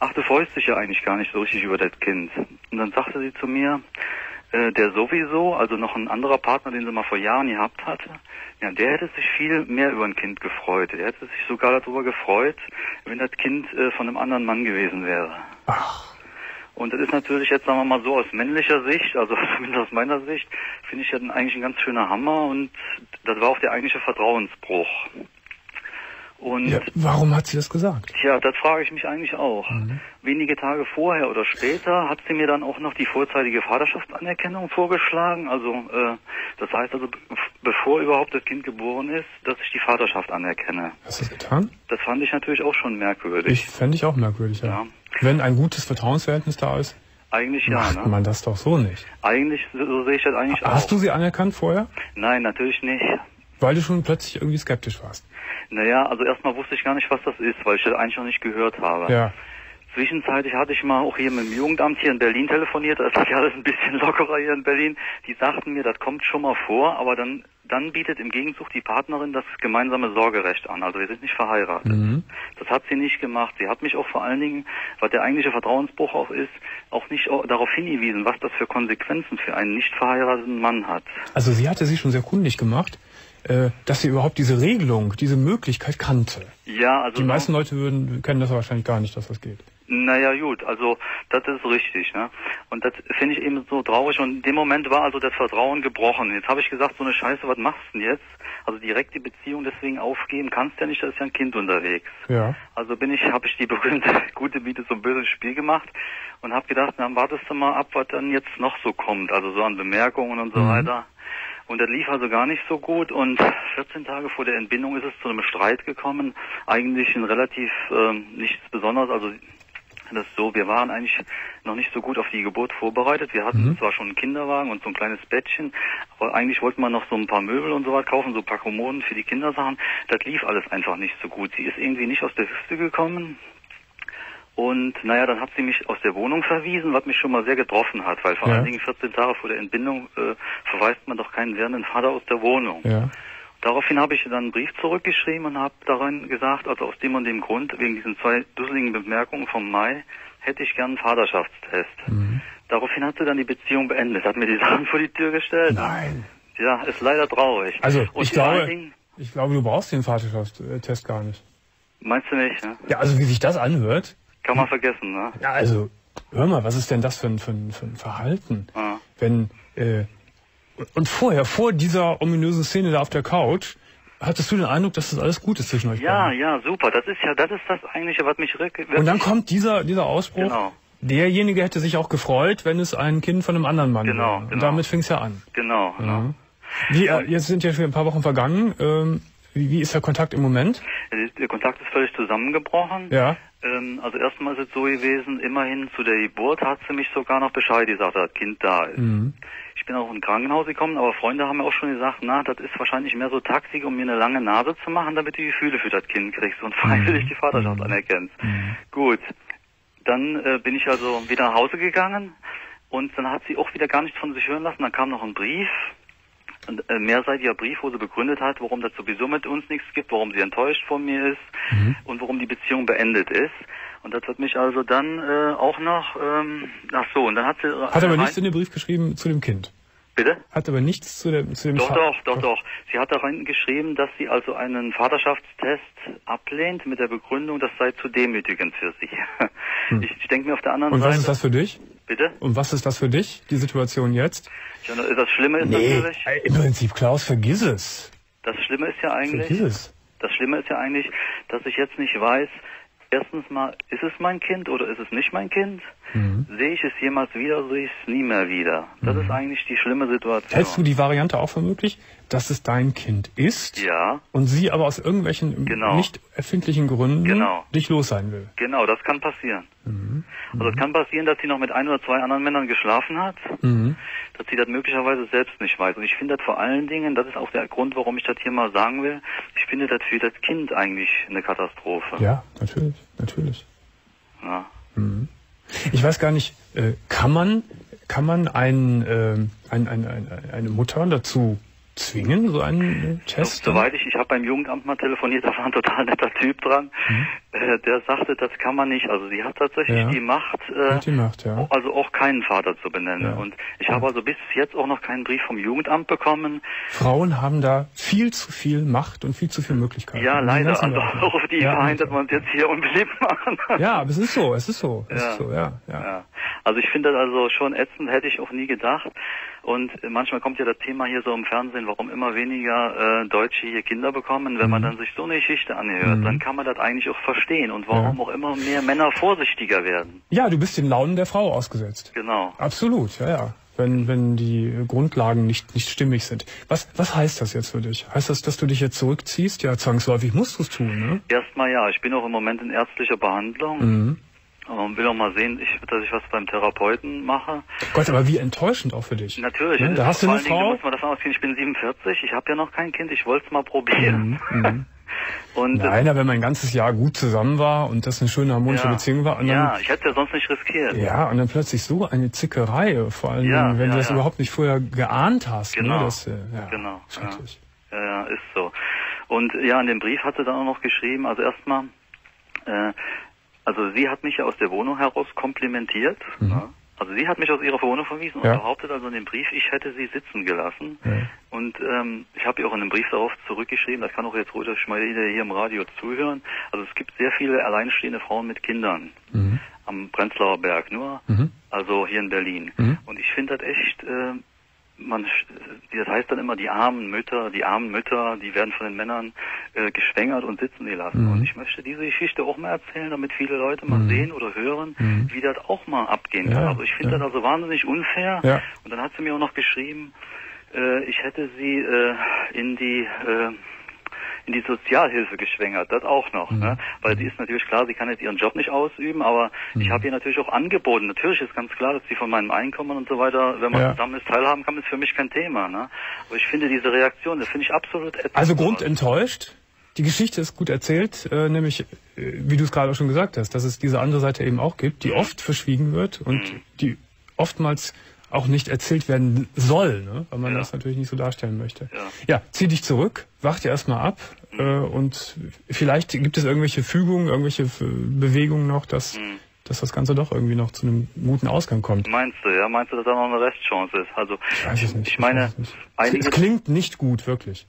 Ach, du freust dich ja eigentlich gar nicht so richtig über das Kind. Und dann sagte sie zu mir, äh, der sowieso, also noch ein anderer Partner, den sie mal vor Jahren gehabt hatte, ja, der hätte sich viel mehr über ein Kind gefreut. Der hätte sich sogar darüber gefreut, wenn das Kind äh, von einem anderen Mann gewesen wäre. Ach, Und das ist natürlich jetzt, sagen wir mal so, aus männlicher Sicht, also zumindest aus meiner Sicht, finde ich ja eigentlich ein ganz schöner Hammer und das war auch der eigentliche Vertrauensbruch. Und ja. Warum hat sie das gesagt? Tja, das frage ich mich eigentlich auch. Wenige Tage vorher oder später hat sie mir dann auch noch die vorzeitige Vaterschaftsanerkennung vorgeschlagen. Also äh, das heißt also, be- bevor überhaupt das Kind geboren ist, dass ich die Vaterschaft anerkenne. Hast du das getan? Das fand ich natürlich auch schon merkwürdig. Ich fände ich auch merkwürdig, ja. Ja. Wenn ein gutes Vertrauensverhältnis da ist, Eigentlich ja, macht ne? man das doch so nicht. Eigentlich so, so sehe ich das eigentlich auch. Hast du sie anerkannt vorher? Nein, natürlich nicht. Weil du schon plötzlich irgendwie skeptisch warst. Naja, also erstmal wusste ich gar nicht, was das ist, weil ich das eigentlich noch nicht gehört habe. Ja. Zwischenzeitlich hatte ich mal auch hier mit dem Jugendamt hier in Berlin telefoniert, das ist ja alles ein bisschen lockerer hier in Berlin. Die sagten mir, das kommt schon mal vor, aber dann, dann bietet im Gegenzug die Partnerin das gemeinsame Sorgerecht an. Also wir sind nicht verheiratet. Mhm. Das hat sie nicht gemacht. Sie hat mich auch vor allen Dingen, was der eigentliche Vertrauensbruch auch ist, auch nicht au- darauf hingewiesen, was das für Konsequenzen für einen nicht verheirateten Mann hat. Also sie hatte sich schon sehr kundig gemacht, dass sie überhaupt diese Regelung, diese Möglichkeit kannte. Ja, also Die meisten Leute würden kennen das wahrscheinlich gar nicht, dass das geht. Naja, gut, also das ist richtig, ne? Und das finde ich eben so traurig. Und in dem Moment war also das Vertrauen gebrochen. Jetzt habe ich gesagt, so eine Scheiße, was machst du denn jetzt? Also direkt die Beziehung deswegen aufgeben kannst du ja nicht, da ist ja ein Kind unterwegs. Ja. Also bin ich, habe ich die berühmte gute Miete so ein böses Spiel gemacht und habe gedacht, dann wartest du mal ab, was dann jetzt noch so kommt, also so an Bemerkungen und so Mhm. weiter. Und das lief also gar nicht so gut und 14 Tage vor der Entbindung ist es zu einem Streit gekommen. Eigentlich ein relativ ähm, nichts Besonderes, also das ist so, wir waren eigentlich noch nicht so gut auf die Geburt vorbereitet. Wir hatten Mhm. zwar schon einen Kinderwagen und so ein kleines Bettchen, aber eigentlich wollten wir noch so ein paar Möbel und so was kaufen, so ein paar Kommoden für die Kindersachen. Das lief alles einfach nicht so gut. Sie ist irgendwie nicht aus der Hüfte gekommen. Und naja, dann hat sie mich aus der Wohnung verwiesen, was mich schon mal sehr getroffen hat, weil vor Ja. allen Dingen 14 Tage vor der Entbindung äh, verweist man doch keinen werdenden Vater aus der Wohnung. Ja. Daraufhin habe ich dann einen Brief zurückgeschrieben und habe darin gesagt, also aus dem und dem Grund, wegen diesen zwei dusseligen Bemerkungen vom Mai, hätte ich gern einen Vaterschaftstest. Mhm. Daraufhin hat sie dann die Beziehung beendet, hat mir die Sachen vor die Tür gestellt. Nein. Ja, ist leider traurig. Also und ich glaube, Dingen, ich glaube, du brauchst den Vaterschaftstest gar nicht. meinst du nicht, ne? Ja, also wie sich das anhört. Kann man vergessen, ne? Ja, also hör mal, was ist denn das für ein, für ein, für ein Verhalten? Ja. Wenn äh, und vorher, vor dieser ominösen Szene da auf der Couch, hattest du den Eindruck, dass das alles gut ist zwischen euch Ja, beiden? ja, super. Das ist ja, das ist das eigentliche, was mich wirklich... Und dann kommt dieser dieser Ausspruch. Genau. Derjenige hätte sich auch gefreut, wenn es ein Kind von einem anderen Mann Genau, wäre. Und genau. damit fing es ja an. Genau, Ja. ne? Wie, äh, jetzt sind ja schon ein paar Wochen vergangen. Ähm, wie, wie ist der Kontakt im Moment? Der Kontakt ist völlig zusammengebrochen. Ja. Ähm, also erstmal ist es so gewesen, immerhin zu der Geburt hat sie mich sogar noch Bescheid gesagt, dass das Kind da ist. Mhm. Ich bin auch ins Krankenhaus gekommen, aber Freunde haben mir auch schon gesagt, na, das ist wahrscheinlich mehr so Taktik, um mir eine lange Nase zu machen, damit du Gefühle für das Kind kriegst und freiwillig die Vaterschaft anerkennst. Gut, dann äh, bin ich also wieder nach Hause gegangen und dann hat sie auch wieder gar nichts von sich hören lassen. Dann kam noch ein Brief, mehrseitiger Brief, wo sie begründet hat, warum das sowieso mit uns nichts gibt, warum sie enttäuscht von mir ist und warum die Beziehung beendet ist. Und das hat mich also dann äh, auch noch, ähm, ach so, und dann hat sie... Hat aber nichts in den Brief geschrieben zu dem Kind. Bitte? Hat aber nichts zu dem, zu dem Doch, Fa- doch, doch, doch. Sie hat darin geschrieben, dass sie also einen Vaterschaftstest ablehnt mit der Begründung, das sei zu demütigend für sie. Ich, ich denke mir auf der anderen Hm. Und Seite... was ist das für dich? Bitte? Und was ist das für dich, die Situation jetzt? Ja, Das Schlimme ist natürlich... äh, im Prinzip, Klaus, vergiss es. Das Schlimme ist ja eigentlich... Vergiss es. Das Schlimme ist ja eigentlich, dass ich jetzt nicht weiß, erstens mal, ist es mein Kind oder ist es nicht mein Kind? Mhm. Sehe ich es jemals wieder, sehe ich es nie mehr wieder. Das ist eigentlich die schlimme Situation. Hältst du die Variante auch für möglich, dass es dein Kind ist Ja, und sie aber aus irgendwelchen Genau. nicht erfindlichen Gründen Genau. dich los sein will? genau, das kann passieren. Also es kann passieren, dass sie noch mit ein oder zwei anderen Männern geschlafen hat, Mhm. dass sie das möglicherweise selbst nicht weiß. Und ich finde das vor allen Dingen, das ist auch der Grund, warum ich das hier mal sagen will, ich finde das für das Kind eigentlich eine Katastrophe. Ja, natürlich, natürlich. Ja. Ich weiß gar nicht, äh, kann man, kann man ein, ähm, ein, ein, ein, eine Mutter dazu zwingen, so einen äh, Test? Soweit ich, ich habe beim Jugendamt mal telefoniert, da war ein total netter Typ dran, äh, der sagte, das kann man nicht. Also sie hat tatsächlich Mhm. Ja. die Macht, äh, die Macht, ja. also auch keinen Vater zu benennen. Ja. Und ich habe also bis jetzt auch noch keinen Brief vom Jugendamt bekommen. Frauen haben da viel zu viel Macht und viel zu viel Möglichkeiten. Ja, leider. Also auch auf die Verein, dass man es jetzt hier unbeliebt machen. ja, aber es ist so, es ist so, es ist so, ja. Ja. Also ich finde das also schon ätzend, hätte ich auch nie gedacht. Und äh, manchmal kommt ja das Thema hier so im Fernsehen, warum immer weniger äh, Deutsche hier Kinder bekommen. Wenn Mhm. man dann sich so eine Geschichte anhört, dann kann man das eigentlich auch verstehen und warum auch immer mehr Männer vorsichtiger werden. Ja, du bist den Launen der Frau ausgesetzt. Genau. Absolut, ja, ja. Wenn, wenn die Grundlagen nicht, nicht stimmig sind. Was, was heißt das jetzt für dich? Heißt das, dass du dich jetzt zurückziehst? Ja, zwangsläufig musst du es tun, ne? Erstmal ja, ich bin auch im Moment in ärztlicher Behandlung. Mhm. Ähm, will auch mal sehen, ich, dass ich was beim Therapeuten mache. Gott, aber wie enttäuschend auch für dich. Natürlich. Ne? Da hast du eine Dingen, Frau. muss man davon ausgehen, ich bin 47, ich habe ja noch kein Kind, ich wollte es mal probieren. Mhm. Und Nein, aber wenn man ein ganzes Jahr gut zusammen war und das eine schöne harmonische ja, Beziehung war und dann, ja, ich hätte es ja sonst nicht riskiert. ja, und dann plötzlich so eine Zickerei, vor allem Ja, wenn ja, du das überhaupt nicht vorher geahnt hast. Genau. Ne? Das, äh, ja, Genau, Schrecklich. Ja, ja, ist so. Und ja, in dem Brief hat sie dann auch noch geschrieben, also erstmal, äh, also sie hat mich ja aus der Wohnung heraus komplimentiert. Ne? Also sie hat mich aus ihrer Wohnung verwiesen und Mhm. Ja. behauptet also in dem Brief, ich hätte sie sitzen gelassen. Ja. Und ähm, ich habe ihr auch in einem Brief darauf zurückgeschrieben, das kann auch jetzt mal jeder hier im Radio zuhören. Also es gibt sehr viele alleinstehende Frauen mit Kindern Mhm. am Prenzlauer Berg, nur, Mhm. also hier in Berlin. Mhm. Und ich finde das echt, äh, man, das heißt dann immer, die armen Mütter, die armen Mütter, die werden von den Männern äh, geschwängert und sitzen gelassen. Mhm. Und ich möchte diese Geschichte auch mal erzählen, damit viele Leute mal Mhm. sehen oder hören, Mhm. wie das auch mal abgehen Ja, kann. Also ich finde ja. das also wahnsinnig unfair. Ja. Und dann hat sie mir auch noch geschrieben, äh, ich hätte sie äh, in die äh, in die Sozialhilfe geschwängert, das auch noch, Mhm. ne? Weil sie ist natürlich klar, sie kann jetzt ihren Job nicht ausüben, aber Mhm. ich habe ihr natürlich auch angeboten. Natürlich ist ganz klar, dass sie von meinem Einkommen und so weiter, wenn man Ja. zusammen ist, teilhaben kann, ist für mich kein Thema, ne? Aber ich finde diese Reaktion, das finde ich absolut. Also grundenttäuscht. Die Geschichte ist gut erzählt, äh, nämlich, äh, wie du es gerade auch schon gesagt hast, dass es diese andere Seite eben auch gibt, die oft verschwiegen wird und Mhm. die oftmals auch nicht erzählt werden soll, ne? weil man Ja. das natürlich nicht so darstellen möchte. Ja. ja zieh dich zurück, wach dir erstmal ab Mhm. äh, und vielleicht gibt es irgendwelche Fügungen, irgendwelche F- Bewegungen noch, dass, Mhm. dass das Ganze doch irgendwie noch zu einem guten Ausgang kommt. Meinst du, ja? Meinst du, dass da noch eine Restchance ist? Also Ich weiß es nicht. ich meine, weiß es es klingt nicht gut, wirklich.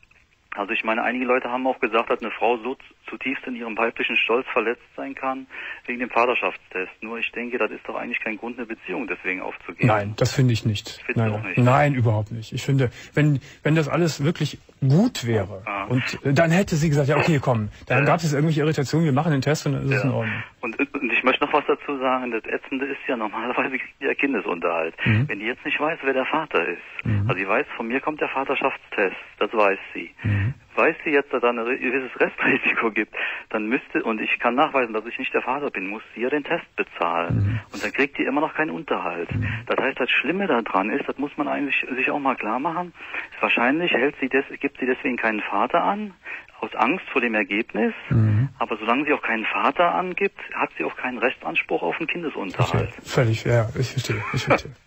Also ich meine, einige Leute haben auch gesagt, dass eine Frau so zutiefst in ihrem weiblichen Stolz verletzt sein kann wegen dem Vaterschaftstest. Nur ich denke, das ist doch eigentlich kein Grund, eine Beziehung deswegen aufzugeben. Nein, das finde ich nicht. Findest nein, nicht? nein, überhaupt nicht. Ich finde, wenn, wenn das alles wirklich gut wäre Ah. und äh, dann hätte sie gesagt, ja okay, komm, dann Ja. gab es irgendwelche Irritationen, wir machen den Test und dann ist es Ja. in Ordnung. Und, und ich möchte noch was dazu sagen, das Ätzende ist ja normalerweise ja Kindesunterhalt. Mhm. Wenn die jetzt nicht weiß, wer der Vater ist, also sie weiß, von mir kommt der Vaterschaftstest, das weiß sie. Mhm. Weiß sie jetzt, dass da ein gewisses Restrisiko gibt, dann müsste, und ich kann nachweisen, dass ich nicht der Vater bin, muss sie ja den Test bezahlen. Mhm. Und dann kriegt die immer noch keinen Unterhalt. Das heißt, das Schlimme daran ist, das muss man eigentlich sich auch mal klar machen, wahrscheinlich hält sie des, gibt sie deswegen keinen Vater an, aus Angst vor dem Ergebnis, Mhm. aber solange sie auch keinen Vater angibt, hat sie auch keinen Rechtsanspruch auf einen Kindesunterhalt. Völlig, ja, ich verstehe, ich verstehe.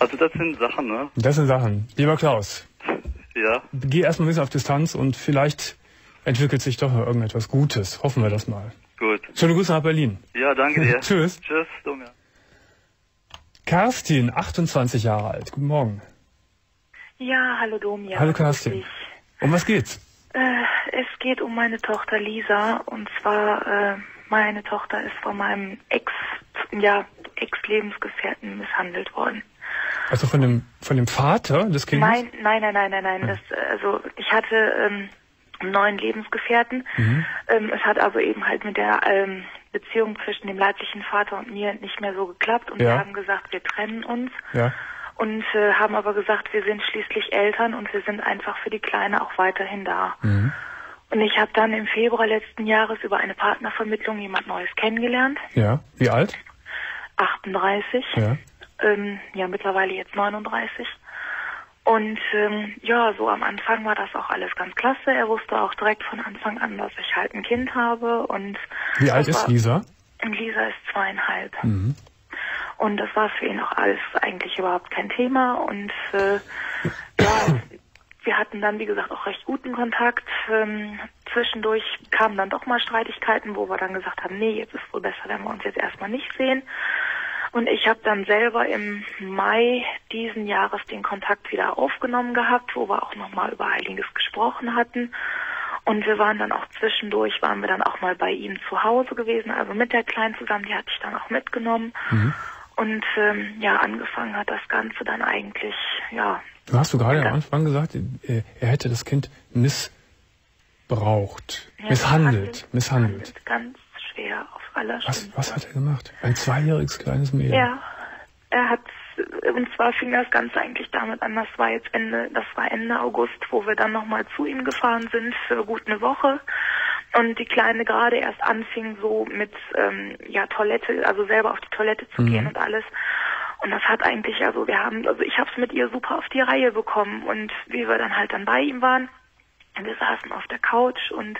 Also das sind Sachen, ne? Das sind Sachen. Lieber Klaus, Ja. geh erstmal ein bisschen auf Distanz und vielleicht entwickelt sich doch noch irgendetwas Gutes. Hoffen wir das mal. Gut. Schöne Grüße nach Berlin. Ja, danke dir. Tschüss. Tschüss, Domian. Kerstin, 28 Jahre alt. Guten Morgen. Ja, hallo Domian. Hallo Kerstin. Um was geht's? Äh, es geht um meine Tochter Lisa und zwar äh, meine Tochter ist von meinem Ex, ja, Ex-Lebensgefährten misshandelt worden. Also von dem, von dem Vater des Kindes? Nein, nein, nein, nein, nein, nein. Das, also ich hatte ähm, einen neuen Lebensgefährten. Mhm. Ähm, es hat aber eben halt mit der ähm, Beziehung zwischen dem leiblichen Vater und mir nicht mehr so geklappt und Ja. wir haben gesagt, wir trennen uns Ja. und äh, haben aber gesagt, wir sind schließlich Eltern und wir sind einfach für die Kleine auch weiterhin da. Mhm. Und ich habe dann im Februar letzten Jahres über eine Partnervermittlung jemand Neues kennengelernt, Ja. Wie alt? 38, Ja. Ähm, ja mittlerweile jetzt 39. Und ähm, ja, so am Anfang war das auch alles ganz klasse. Er wusste auch direkt von Anfang an, dass ich halt ein Kind habe und Wie alt ist war- Lisa? Lisa ist zweieinhalb. Mhm. Und das war für ihn auch alles eigentlich überhaupt kein Thema. Und äh, ja, wir hatten dann, wie gesagt, auch recht guten Kontakt. Ähm, zwischendurch kamen dann doch mal Streitigkeiten, wo wir dann gesagt haben, nee, jetzt ist wohl besser, wenn wir uns jetzt erstmal nicht sehen. Und ich habe dann selber im Mai diesen Jahres den Kontakt wieder aufgenommen gehabt, wo wir auch nochmal über einiges gesprochen hatten. Und wir waren dann auch zwischendurch, waren wir dann auch mal bei ihm zu Hause gewesen, also mit der Kleinen zusammen, die hatte ich dann auch mitgenommen. Mhm. Und ähm, ja, angefangen hat das Ganze dann eigentlich, ja, Du hast du gerade am Anfang gesagt, äh, er hätte das Kind missbraucht, ja misshandelt, misshandelt. Ganz schwer, Was, was hat er gemacht? Ein zweijähriges kleines Mädel. Ja, er hat und zwar fing das Ganze eigentlich damit an, das war jetzt Ende, das war Ende August, wo wir dann nochmal zu ihm gefahren sind für gut eine Woche und die Kleine gerade erst anfing so mit ähm, ja Toilette, also selber auf die Toilette zu Mhm. gehen und alles. Und das hat eigentlich, also wir haben, also ich habe es mit ihr super auf die Reihe bekommen und wie wir dann halt dann bei ihm waren, wir saßen auf der Couch und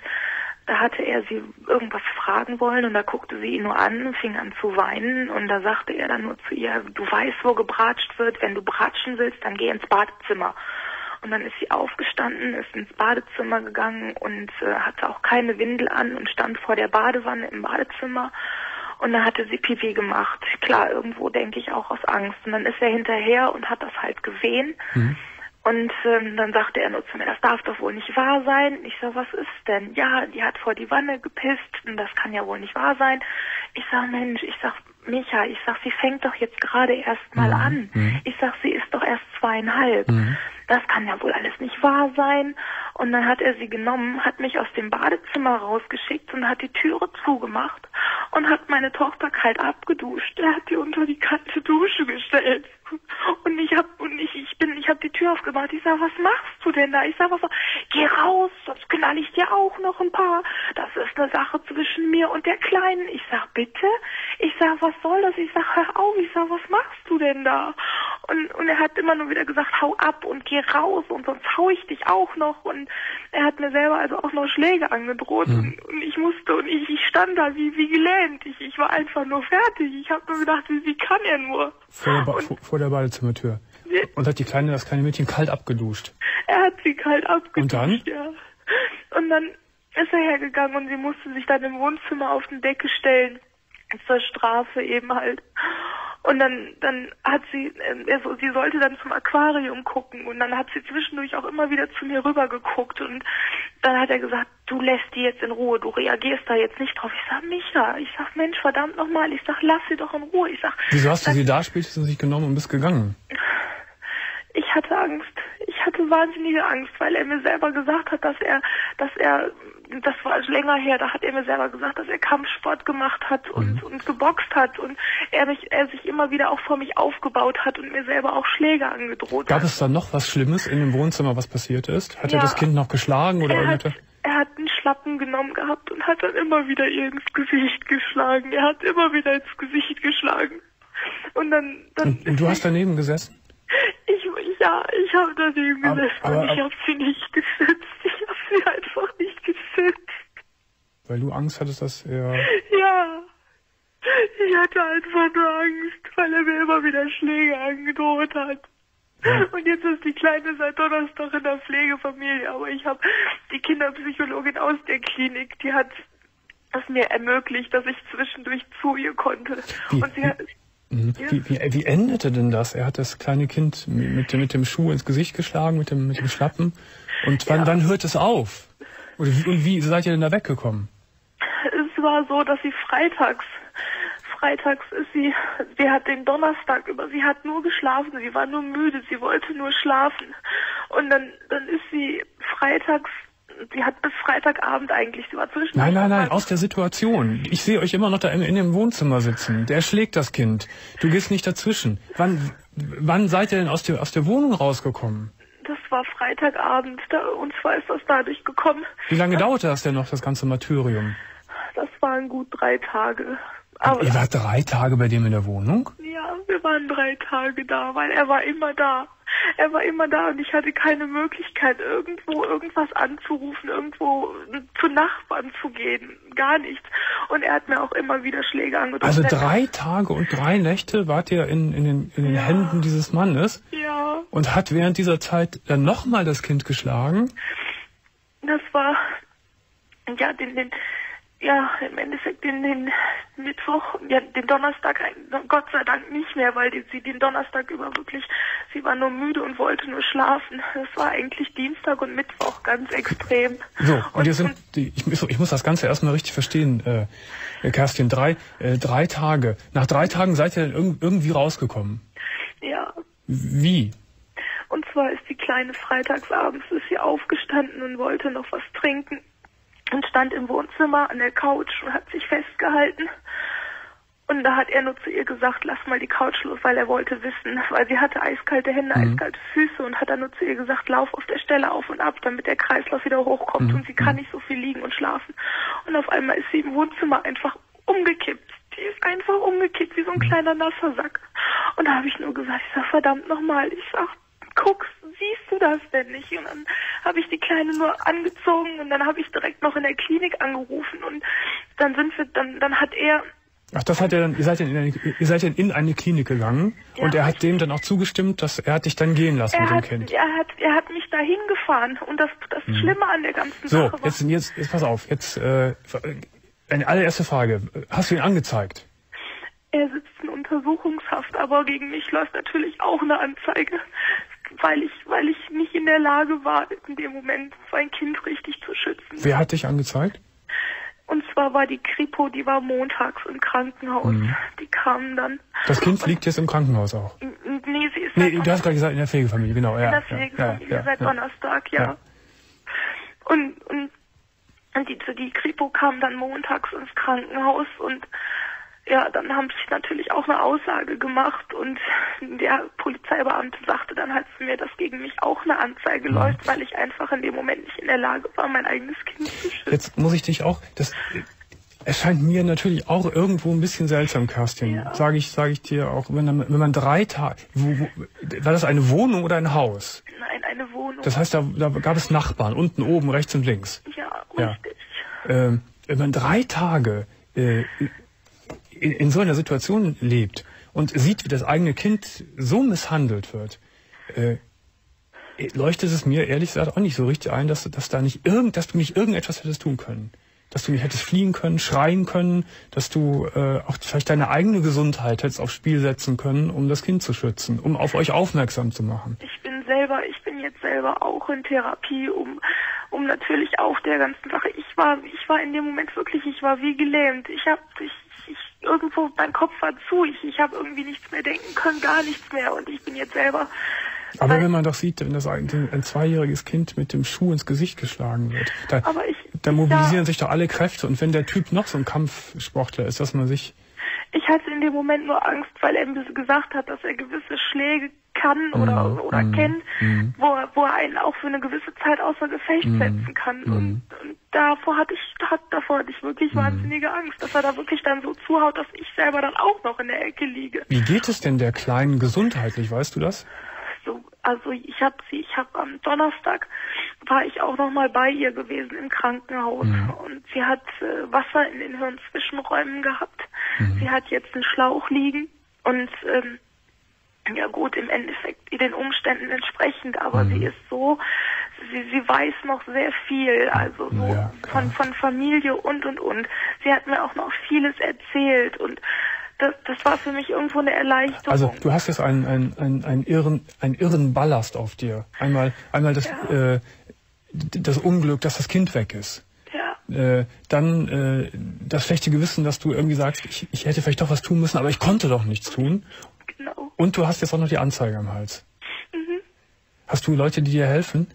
da hatte er sie irgendwas fragen wollen und da guckte sie ihn nur an und fing an zu weinen und da sagte er dann nur zu ihr, du weißt, wo gebratscht wird, wenn du bratschen willst, dann geh ins Badezimmer. Und dann ist sie aufgestanden, ist ins Badezimmer gegangen und äh, hatte auch keine Windel an und stand vor der Badewanne im Badezimmer. Und da hatte sie Pipi gemacht. Klar, irgendwo denke ich auch aus Angst. Und dann ist er hinterher und hat das halt gesehen. Und ähm, dann sagte er nur zu mir, das darf doch wohl nicht wahr sein. Ich sag, was ist denn? Ja, die hat vor die Wanne gepisst und das kann ja wohl nicht wahr sein. Ich sag, Mensch, ich sag, Micha, ich sag, sie fängt doch jetzt gerade erst mal an. Ich sag, sie ist doch erst zweieinhalb. Das kann ja wohl alles nicht wahr sein. Und dann hat er sie genommen, hat mich aus dem Badezimmer rausgeschickt und hat die Türe zugemacht und hat meine Tochter kalt abgeduscht. Er hat die unter die kalte Dusche gestellt. Und ich hab und ich ich bin ich habe die Tür aufgemacht. Ich sag, was machst du denn da? Ich sag, was geh raus, sonst knall ich dir auch noch ein paar. Das ist eine Sache zwischen mir und der Kleinen. Ich sag, bitte? Ich sag, was soll das? Ich sag, hör auf. Ich sag, was machst du denn da? Und und er hat immer nur wieder gesagt, hau ab und geh raus und sonst hau ich dich auch noch. Und er hat mir selber also auch noch Schläge angedroht und, und ich musste und ich, ich stand da wie wie gelähmt. Ich, ich war einfach nur fertig. Ich habe nur gedacht, wie, wie kann er nur? Vor, der ba vor, vor der Badezimmertür. Ja. Und hat die kleine, das kleine Mädchen kalt abgeduscht. Er hat sie kalt abgeduscht, Und dann? ja. Und dann ist er hergegangen und sie musste sich dann im Wohnzimmer auf den Decke stellen. Zur Strafe eben halt. Und dann, dann hat sie, ähm, er so, sie sollte dann zum Aquarium gucken und dann hat sie zwischendurch auch immer wieder zu mir rüber geguckt und dann hat er gesagt, du lässt die jetzt in Ruhe, du reagierst da jetzt nicht drauf. Ich sag, Micha, ich sag, Mensch, verdammt nochmal, ich sag, lass sie doch in Ruhe. Ich sag, Wieso hast du sie da spätestens nicht genommen und bist gegangen? ich hatte Angst. Ich hatte wahnsinnige Angst, weil er mir selber gesagt hat, dass er, dass er, das war länger her, da hat er mir selber gesagt, dass er Kampfsport gemacht hat und, und geboxt hat und er mich, er sich immer wieder auch vor mich aufgebaut hat und mir selber auch Schläge angedroht Gab hat. es da noch was Schlimmes in dem Wohnzimmer, was passiert ist? Hat er Ja. das Kind noch geschlagen oder er hat, irgendetwas? er hat einen Schlappen genommen gehabt und hat dann immer wieder ihr ins Gesicht geschlagen. Er hat immer wieder ins Gesicht geschlagen. Und dann, dann Und, und du hast daneben gesessen? Ich, ja, ich habe daneben Aber- gesessen aber- und ich aber- habe sie nicht geschützt. Ich habe sie einfach nicht geschützt. Weil du Angst hattest, dass er... Ja. Ich hatte einfach nur Angst, weil er mir immer wieder Schläge angedroht hat. Und jetzt ist die Kleine seit Donnerstag in der Pflegefamilie. Aber ich habe die Kinderpsychologin aus der Klinik, die hat es mir ermöglicht, dass ich zwischendurch zu ihr konnte. Wie- Und sie hat, Mhm. Wie, wie, wie endete denn das? Er hat das kleine Kind mit, dem- mit dem Schuh ins Gesicht geschlagen, mit dem, mit dem Schlappen. Und wann, Ja. wann hört es auf? Und wie, und wie seid ihr denn da weggekommen? Es war so, dass sie freitags, freitags ist sie, sie hat den Donnerstag über, sie hat nur geschlafen, sie war nur müde, sie wollte nur schlafen. Und dann, dann ist sie freitags sie hat bis Freitagabend eigentlich, sie war zwischen. Nein, nein, nein, aus der Situation. Ich sehe euch immer noch da in, in dem Wohnzimmer sitzen. Der schlägt das Kind. Du gehst nicht dazwischen. Wann, wann seid ihr denn aus der, aus der Wohnung rausgekommen? Das war Freitagabend, da, und zwar ist das dadurch gekommen. Wie lange dauerte das denn noch, das ganze Martyrium? Das waren gut drei Tage. Aber Ihr wart drei Tage bei dem in der Wohnung? ja, wir waren drei Tage da, weil er war immer da. Er war immer da und ich hatte keine Möglichkeit, irgendwo irgendwas anzurufen, irgendwo zu Nachbarn zu gehen. Gar nichts. Und er hat mir auch immer wieder Schläge angedroht. Also drei Tage und drei Nächte wart ihr in, in den, in den Händen dieses Mannes Ja, und hat während dieser Zeit dann nochmal das Kind geschlagen? das war, ja, den, den, ja, im Endeffekt den, den Mittwoch, ja, den Donnerstag, Gott sei Dank nicht mehr, weil die, sie den Donnerstag über wirklich, sie war nur müde und wollte nur schlafen. Das war eigentlich Dienstag und Mittwoch ganz extrem. So, und jetzt sind, die, ich, muss- ich muss das Ganze erstmal richtig verstehen, äh, Kerstin, drei, äh, drei Tage. Nach drei Tagen seid ihr dann irg irgendwie rausgekommen. Ja, Wie? und zwar ist die Kleine freitagsabends ist sie aufgestanden und wollte noch was trinken und stand im Wohnzimmer an der Couch und hat sich festgehalten. Und da hat er nur zu ihr gesagt, lass mal die Couch los, weil er wollte wissen, weil sie hatte eiskalte Hände, eiskalte Füße und hat dann nur zu ihr gesagt, lauf auf der Stelle auf und ab, damit der Kreislauf wieder hochkommt und sie kann nicht so viel liegen und schlafen. Und auf einmal ist sie im Wohnzimmer einfach umgekippt. Die ist einfach umgekippt, wie so ein kleiner nasser Sack. Und da habe ich nur gesagt, ich sag, verdammt nochmal, ich sag, guckst, siehst du das denn nicht? Und dann habe ich die Kleine nur angezogen und dann habe ich direkt noch in der Klinik angerufen und dann sind wir, dann, dann hat er, Ach, das hat er dann, ihr seid dann in eine, ihr seid dann in eine Klinik gegangen und er hat dem dann auch zugestimmt, dass er hat dich dann gehen lassen mit dem hat, Kind. er hat, er hat mich dahin gefahren und das, das Schlimme an der ganzen So, Sache war, jetzt, jetzt, jetzt pass auf, jetzt äh, eine allererste Frage. Hast du ihn angezeigt? er sitzt in Untersuchungshaft, aber gegen mich läuft natürlich auch eine Anzeige, weil ich, weil ich nicht in der Lage war, in dem Moment sein Kind richtig zu schützen. Wer hat dich angezeigt? Und zwar war die Kripo, die war montags im Krankenhaus. Mhm. Die kamen dann. Das Kind liegt jetzt im Krankenhaus auch. Nee, sie ist Nee, du hast gerade gesagt, in der Pflegefamilie, genau. in Ja, der Pflegefamilie ja, ja, seit. Donnerstag, ja. Und, und die, die Kripo kam dann montags ins Krankenhaus und ja, dann haben sie natürlich auch eine Aussage gemacht und der Polizeibeamte sagte dann halt zu mir, dass gegen mich auch eine Anzeige Mhm. läuft, weil ich einfach in dem Moment nicht in der Lage war, mein eigenes Kind zu schützen. Jetzt muss ich dich auch, das erscheint mir natürlich auch irgendwo ein bisschen seltsam, Kerstin. Ja. Sage ich, sage ich dir auch, wenn, man- wenn man drei Tage, war das eine Wohnung oder ein Haus? Nein, eine Wohnung. Das heißt, da, da gab es Nachbarn, unten, oben, rechts und links. ja, Ja. richtig. Ähm, wenn man drei Tage äh, in, in so einer Situation lebt und sieht, wie das eigene Kind so misshandelt wird, äh, leuchtet es mir ehrlich gesagt auch nicht so richtig ein, dass, dass da nicht irgend, dass du nicht irgendetwas hättest tun können. Dass du nicht hättest fliehen können, schreien können, dass du äh, auch vielleicht deine eigene Gesundheit hättest aufs Spiel setzen können, um das Kind zu schützen, um auf euch aufmerksam zu machen. Ich bin selber, ich bin jetzt selber auch in Therapie, um, um natürlich auch der ganzen Sache. Ich war, ich war in dem Moment wirklich, ich war wie gelähmt. Ich habe, ich, irgendwo, mein Kopf war zu. Ich, ich habe irgendwie nichts mehr denken können, gar nichts mehr. Und ich bin jetzt selber. Aber Weil- wenn man doch sieht, wenn das ein, ein zweijähriges Kind mit dem Schuh ins Gesicht geschlagen wird, da, ich, da mobilisieren ja, sich doch alle Kräfte. Und wenn der Typ noch so ein Kampfsportler ist, dass man sich ich hatte in dem Moment nur Angst, weil er mir gesagt hat, dass er gewisse Schläge kann oder, Mhm, oder mhm, kennt, mhm. wo, er- wo er einen auch für eine gewisse Zeit außer Gefecht Mhm, setzen kann. mhm. Und, und davor hatte ich, hat, davor hatte ich wirklich wahnsinnige Angst, dass er da wirklich dann so zuhaut, dass ich selber dann auch noch in der Ecke liege. Wie geht es denn der Kleinen gesundheitlich, weißt du das? So, also ich habe sie, ich habe am Donnerstag war ich auch noch mal bei ihr gewesen im Krankenhaus Mhm. und sie hat äh, Wasser in den Hirnzwischenräumen gehabt. Mhm. Sie hat jetzt einen Schlauch liegen und ähm, ja gut, im Endeffekt den Umständen entsprechend, aber Mhm. sie ist so, sie, sie weiß noch sehr viel, also so Ja, von, von Familie und und und. Sie hat mir auch noch vieles erzählt und das, das war für mich irgendwo eine Erleichterung. Also du hast jetzt einen, einen, einen, einen, irren, einen irren Ballast auf dir. Einmal, einmal das, Ja. äh, das Unglück, dass das Kind weg ist. ja. Äh, dann äh, das schlechte Gewissen, dass du irgendwie sagst, ich, ich hätte vielleicht doch was tun müssen, aber ich konnte doch nichts tun. Und du hast jetzt auch noch die Anzeige am Hals. Mhm. Hast du Leute, die dir helfen?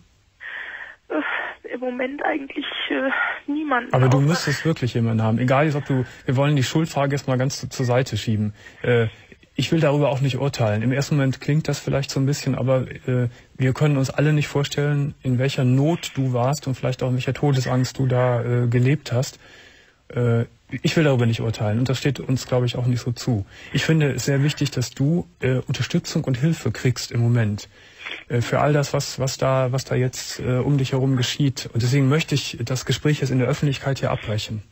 Im Moment eigentlich äh, niemanden. Aber du müsstest wirklich jemanden haben. Egal jetzt, ob du, wir wollen die Schuldfrage jetzt mal ganz zu- zur Seite schieben. Äh, ich will darüber auch nicht urteilen. Im ersten Moment klingt das vielleicht so ein bisschen, aber äh, wir können uns alle nicht vorstellen, in welcher Not du warst und vielleicht auch in welcher Todesangst du da äh, gelebt hast. Äh, ich will darüber nicht urteilen und das steht uns, glaube ich, auch nicht so zu. Ich finde es sehr wichtig, dass du äh, Unterstützung und Hilfe kriegst im Moment äh, für all das, was, was da, was da jetzt äh, um dich herum geschieht. Und deswegen möchte ich das Gespräch jetzt in der Öffentlichkeit hier abbrechen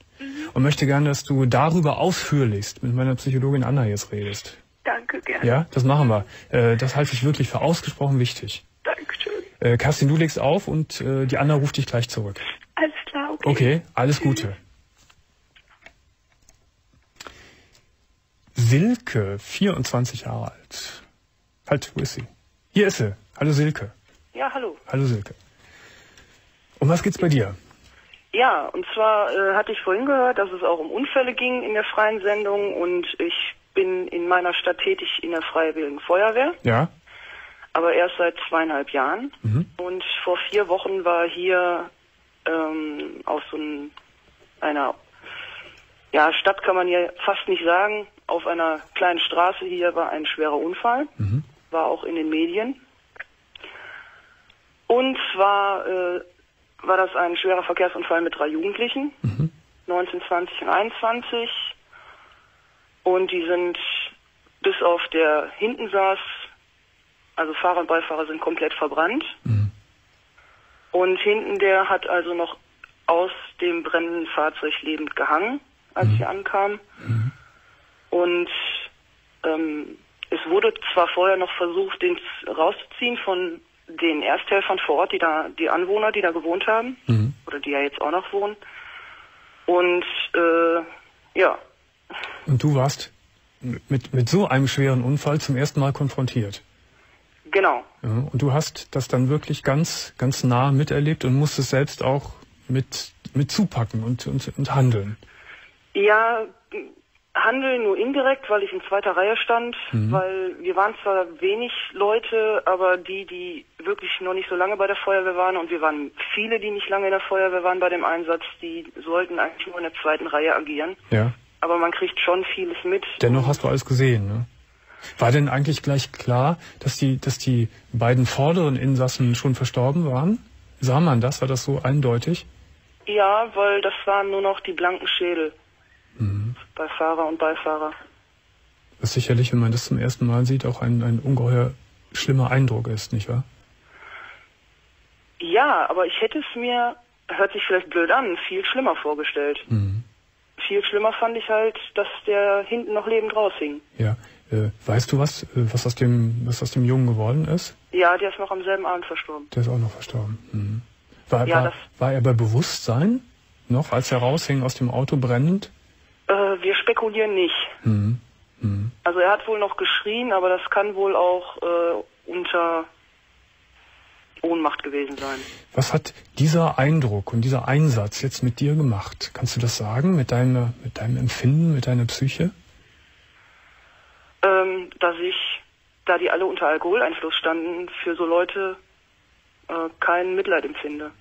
und möchte gerne, dass du darüber ausführlichst mit meiner Psychologin Anna jetzt redest. Danke, gerne. Ja, das machen wir. Äh, das halte ich wirklich für ausgesprochen wichtig. Dankeschön. Äh, Kerstin, du legst auf und äh, die Anna ruft dich gleich zurück. Alles klar, okay. Okay, alles Gute. Silke, 24 Jahre alt. Halt, wo ist sie? Hier ist sie. Hallo Silke. Ja, hallo. Hallo Silke. Um was geht's bei dir? Ja, und zwar äh, hatte ich vorhin gehört, dass es auch um Unfälle ging in der freien Sendung und ich bin in meiner Stadt tätig in der Freiwilligen Feuerwehr, Ja? aber erst seit zweieinhalb Jahren. Mhm. Und vor vier Wochen war hier ähm, aus so ein, einer ja, Stadt kann man hier fast nicht sagen, auf einer kleinen Straße hier war ein schwerer Unfall, Mhm. war auch in den Medien. Und zwar äh, war das ein schwerer Verkehrsunfall mit drei Jugendlichen, 19, 20 und 21. Und die sind bis auf der hinten saß, also Fahrer und Beifahrer sind komplett verbrannt. Und hinten der hat also noch aus dem brennenden Fahrzeug lebend gehangen, als sie ankamen. Und ähm, es wurde zwar vorher noch versucht, den rauszuziehen von den Ersthelfern vor Ort, die da, die Anwohner, die da gewohnt haben, Mhm. oder die ja jetzt auch noch wohnen. Und äh, ja, Und du warst mit, mit so einem schweren Unfall zum ersten Mal konfrontiert. genau. Ja, und du hast das dann wirklich ganz, ganz nah miterlebt und musstest selbst auch mit, mit zupacken und, und, und handeln. Ja, handeln nur indirekt, weil ich in zweiter Reihe stand, Mhm. weil wir waren zwar wenig Leute, aber die, die wirklich noch nicht so lange bei der Feuerwehr waren und wir waren viele, die nicht lange in der Feuerwehr waren bei dem Einsatz, die sollten eigentlich nur in der zweiten Reihe agieren. Ja. Aber man kriegt schon vieles mit. Dennoch hast du alles gesehen, ne? War denn eigentlich gleich klar, dass die, dass die beiden vorderen Insassen schon verstorben waren? Sah man das? War das so eindeutig? Ja, weil das waren nur noch die blanken Schädel Mhm. bei Fahrer und Beifahrer. Was sicherlich, wenn man das zum ersten Mal sieht, auch ein, ein ungeheuer schlimmer Eindruck ist, nicht wahr? Ja, aber ich hätte es mir, hört sich vielleicht blöd an, viel schlimmer vorgestellt. Mhm. Viel schlimmer fand ich halt, dass der hinten noch lebend raushing. Ja. Äh, weißt du was, äh, was aus dem, was aus dem Jungen geworden ist? Ja, der ist noch am selben Abend verstorben. Der ist auch noch verstorben. Mhm. War, Ja, war, war er bei Bewusstsein noch, als er raushing aus dem Auto brennend? Äh, wir spekulieren nicht. Mhm. Mhm. Also er hat wohl noch geschrien, aber das kann wohl auch äh, unter Ohnmacht gewesen sein. Was hat dieser Eindruck und dieser Einsatz jetzt mit dir gemacht? Kannst du das sagen, mit, deiner, mit deinem Empfinden, mit deiner Psyche? Ähm, dass ich, da die alle unter Alkoholeinfluss standen, für so Leute äh, kein Mitleid empfinde.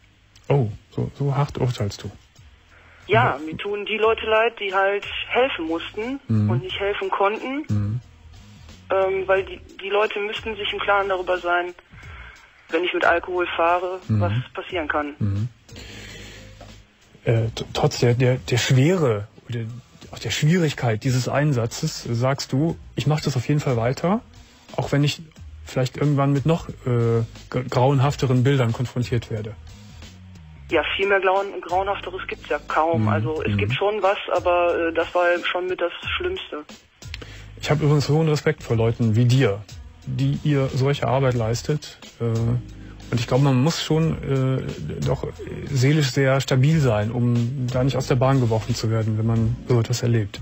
Oh, so, so hart urteilst du. Ja, mir tun die Leute leid, die halt helfen mussten Mhm. und nicht helfen konnten, Mhm. ähm, weil die, die Leute müssten sich im Klaren darüber sein, wenn ich mit Alkohol fahre, Mhm. was passieren kann. Mhm. Äh, trotz der, der, der Schwere oder auch der Schwierigkeit dieses Einsatzes sagst du, ich mache das auf jeden Fall weiter, auch wenn ich vielleicht irgendwann mit noch äh, grauenhafteren Bildern konfrontiert werde. Ja, viel mehr Grauen, Grauenhafteres gibt's ja kaum. Mhm. Also es Mhm. gibt schon was, aber äh, das war schon mit das Schlimmste. Ich habe übrigens hohen Respekt vor Leuten wie dir, die ihr solche Arbeit leistet. Äh, und ich glaube, man muss schon äh, doch seelisch sehr stabil sein, um da nicht aus der Bahn geworfen zu werden, wenn man so etwas erlebt.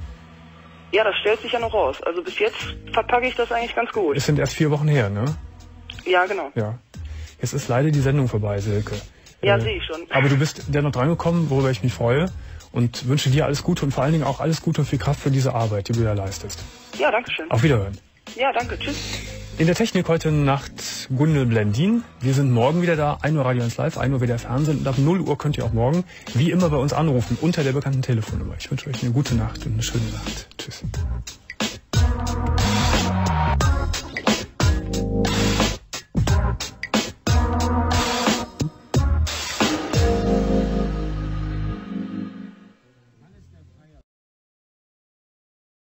Ja, das stellt sich ja noch raus. Also bis jetzt verpacke ich das eigentlich ganz gut. Es sind erst vier Wochen her, ne? Ja, genau. Ja. Jetzt ist leider die Sendung vorbei, Silke. Ja, äh, sehe ich schon. Aber du bist dennoch drangekommen, worüber ich mich freue und wünsche dir alles Gute und vor allen Dingen auch alles Gute und viel Kraft für diese Arbeit, die du da leistest. Ja, danke schön. Auf Wiederhören. Ja, danke. Tschüss. In der Technik heute Nacht Gundel Blendin. Wir sind morgen wieder da, 1 Uhr Radio 1 Live, 1 Uhr wieder Fernsehen und ab 0 Uhr könnt ihr auch morgen wie immer bei uns anrufen unter der bekannten Telefonnummer. Ich wünsche euch eine gute Nacht und eine schöne Nacht. Tschüss.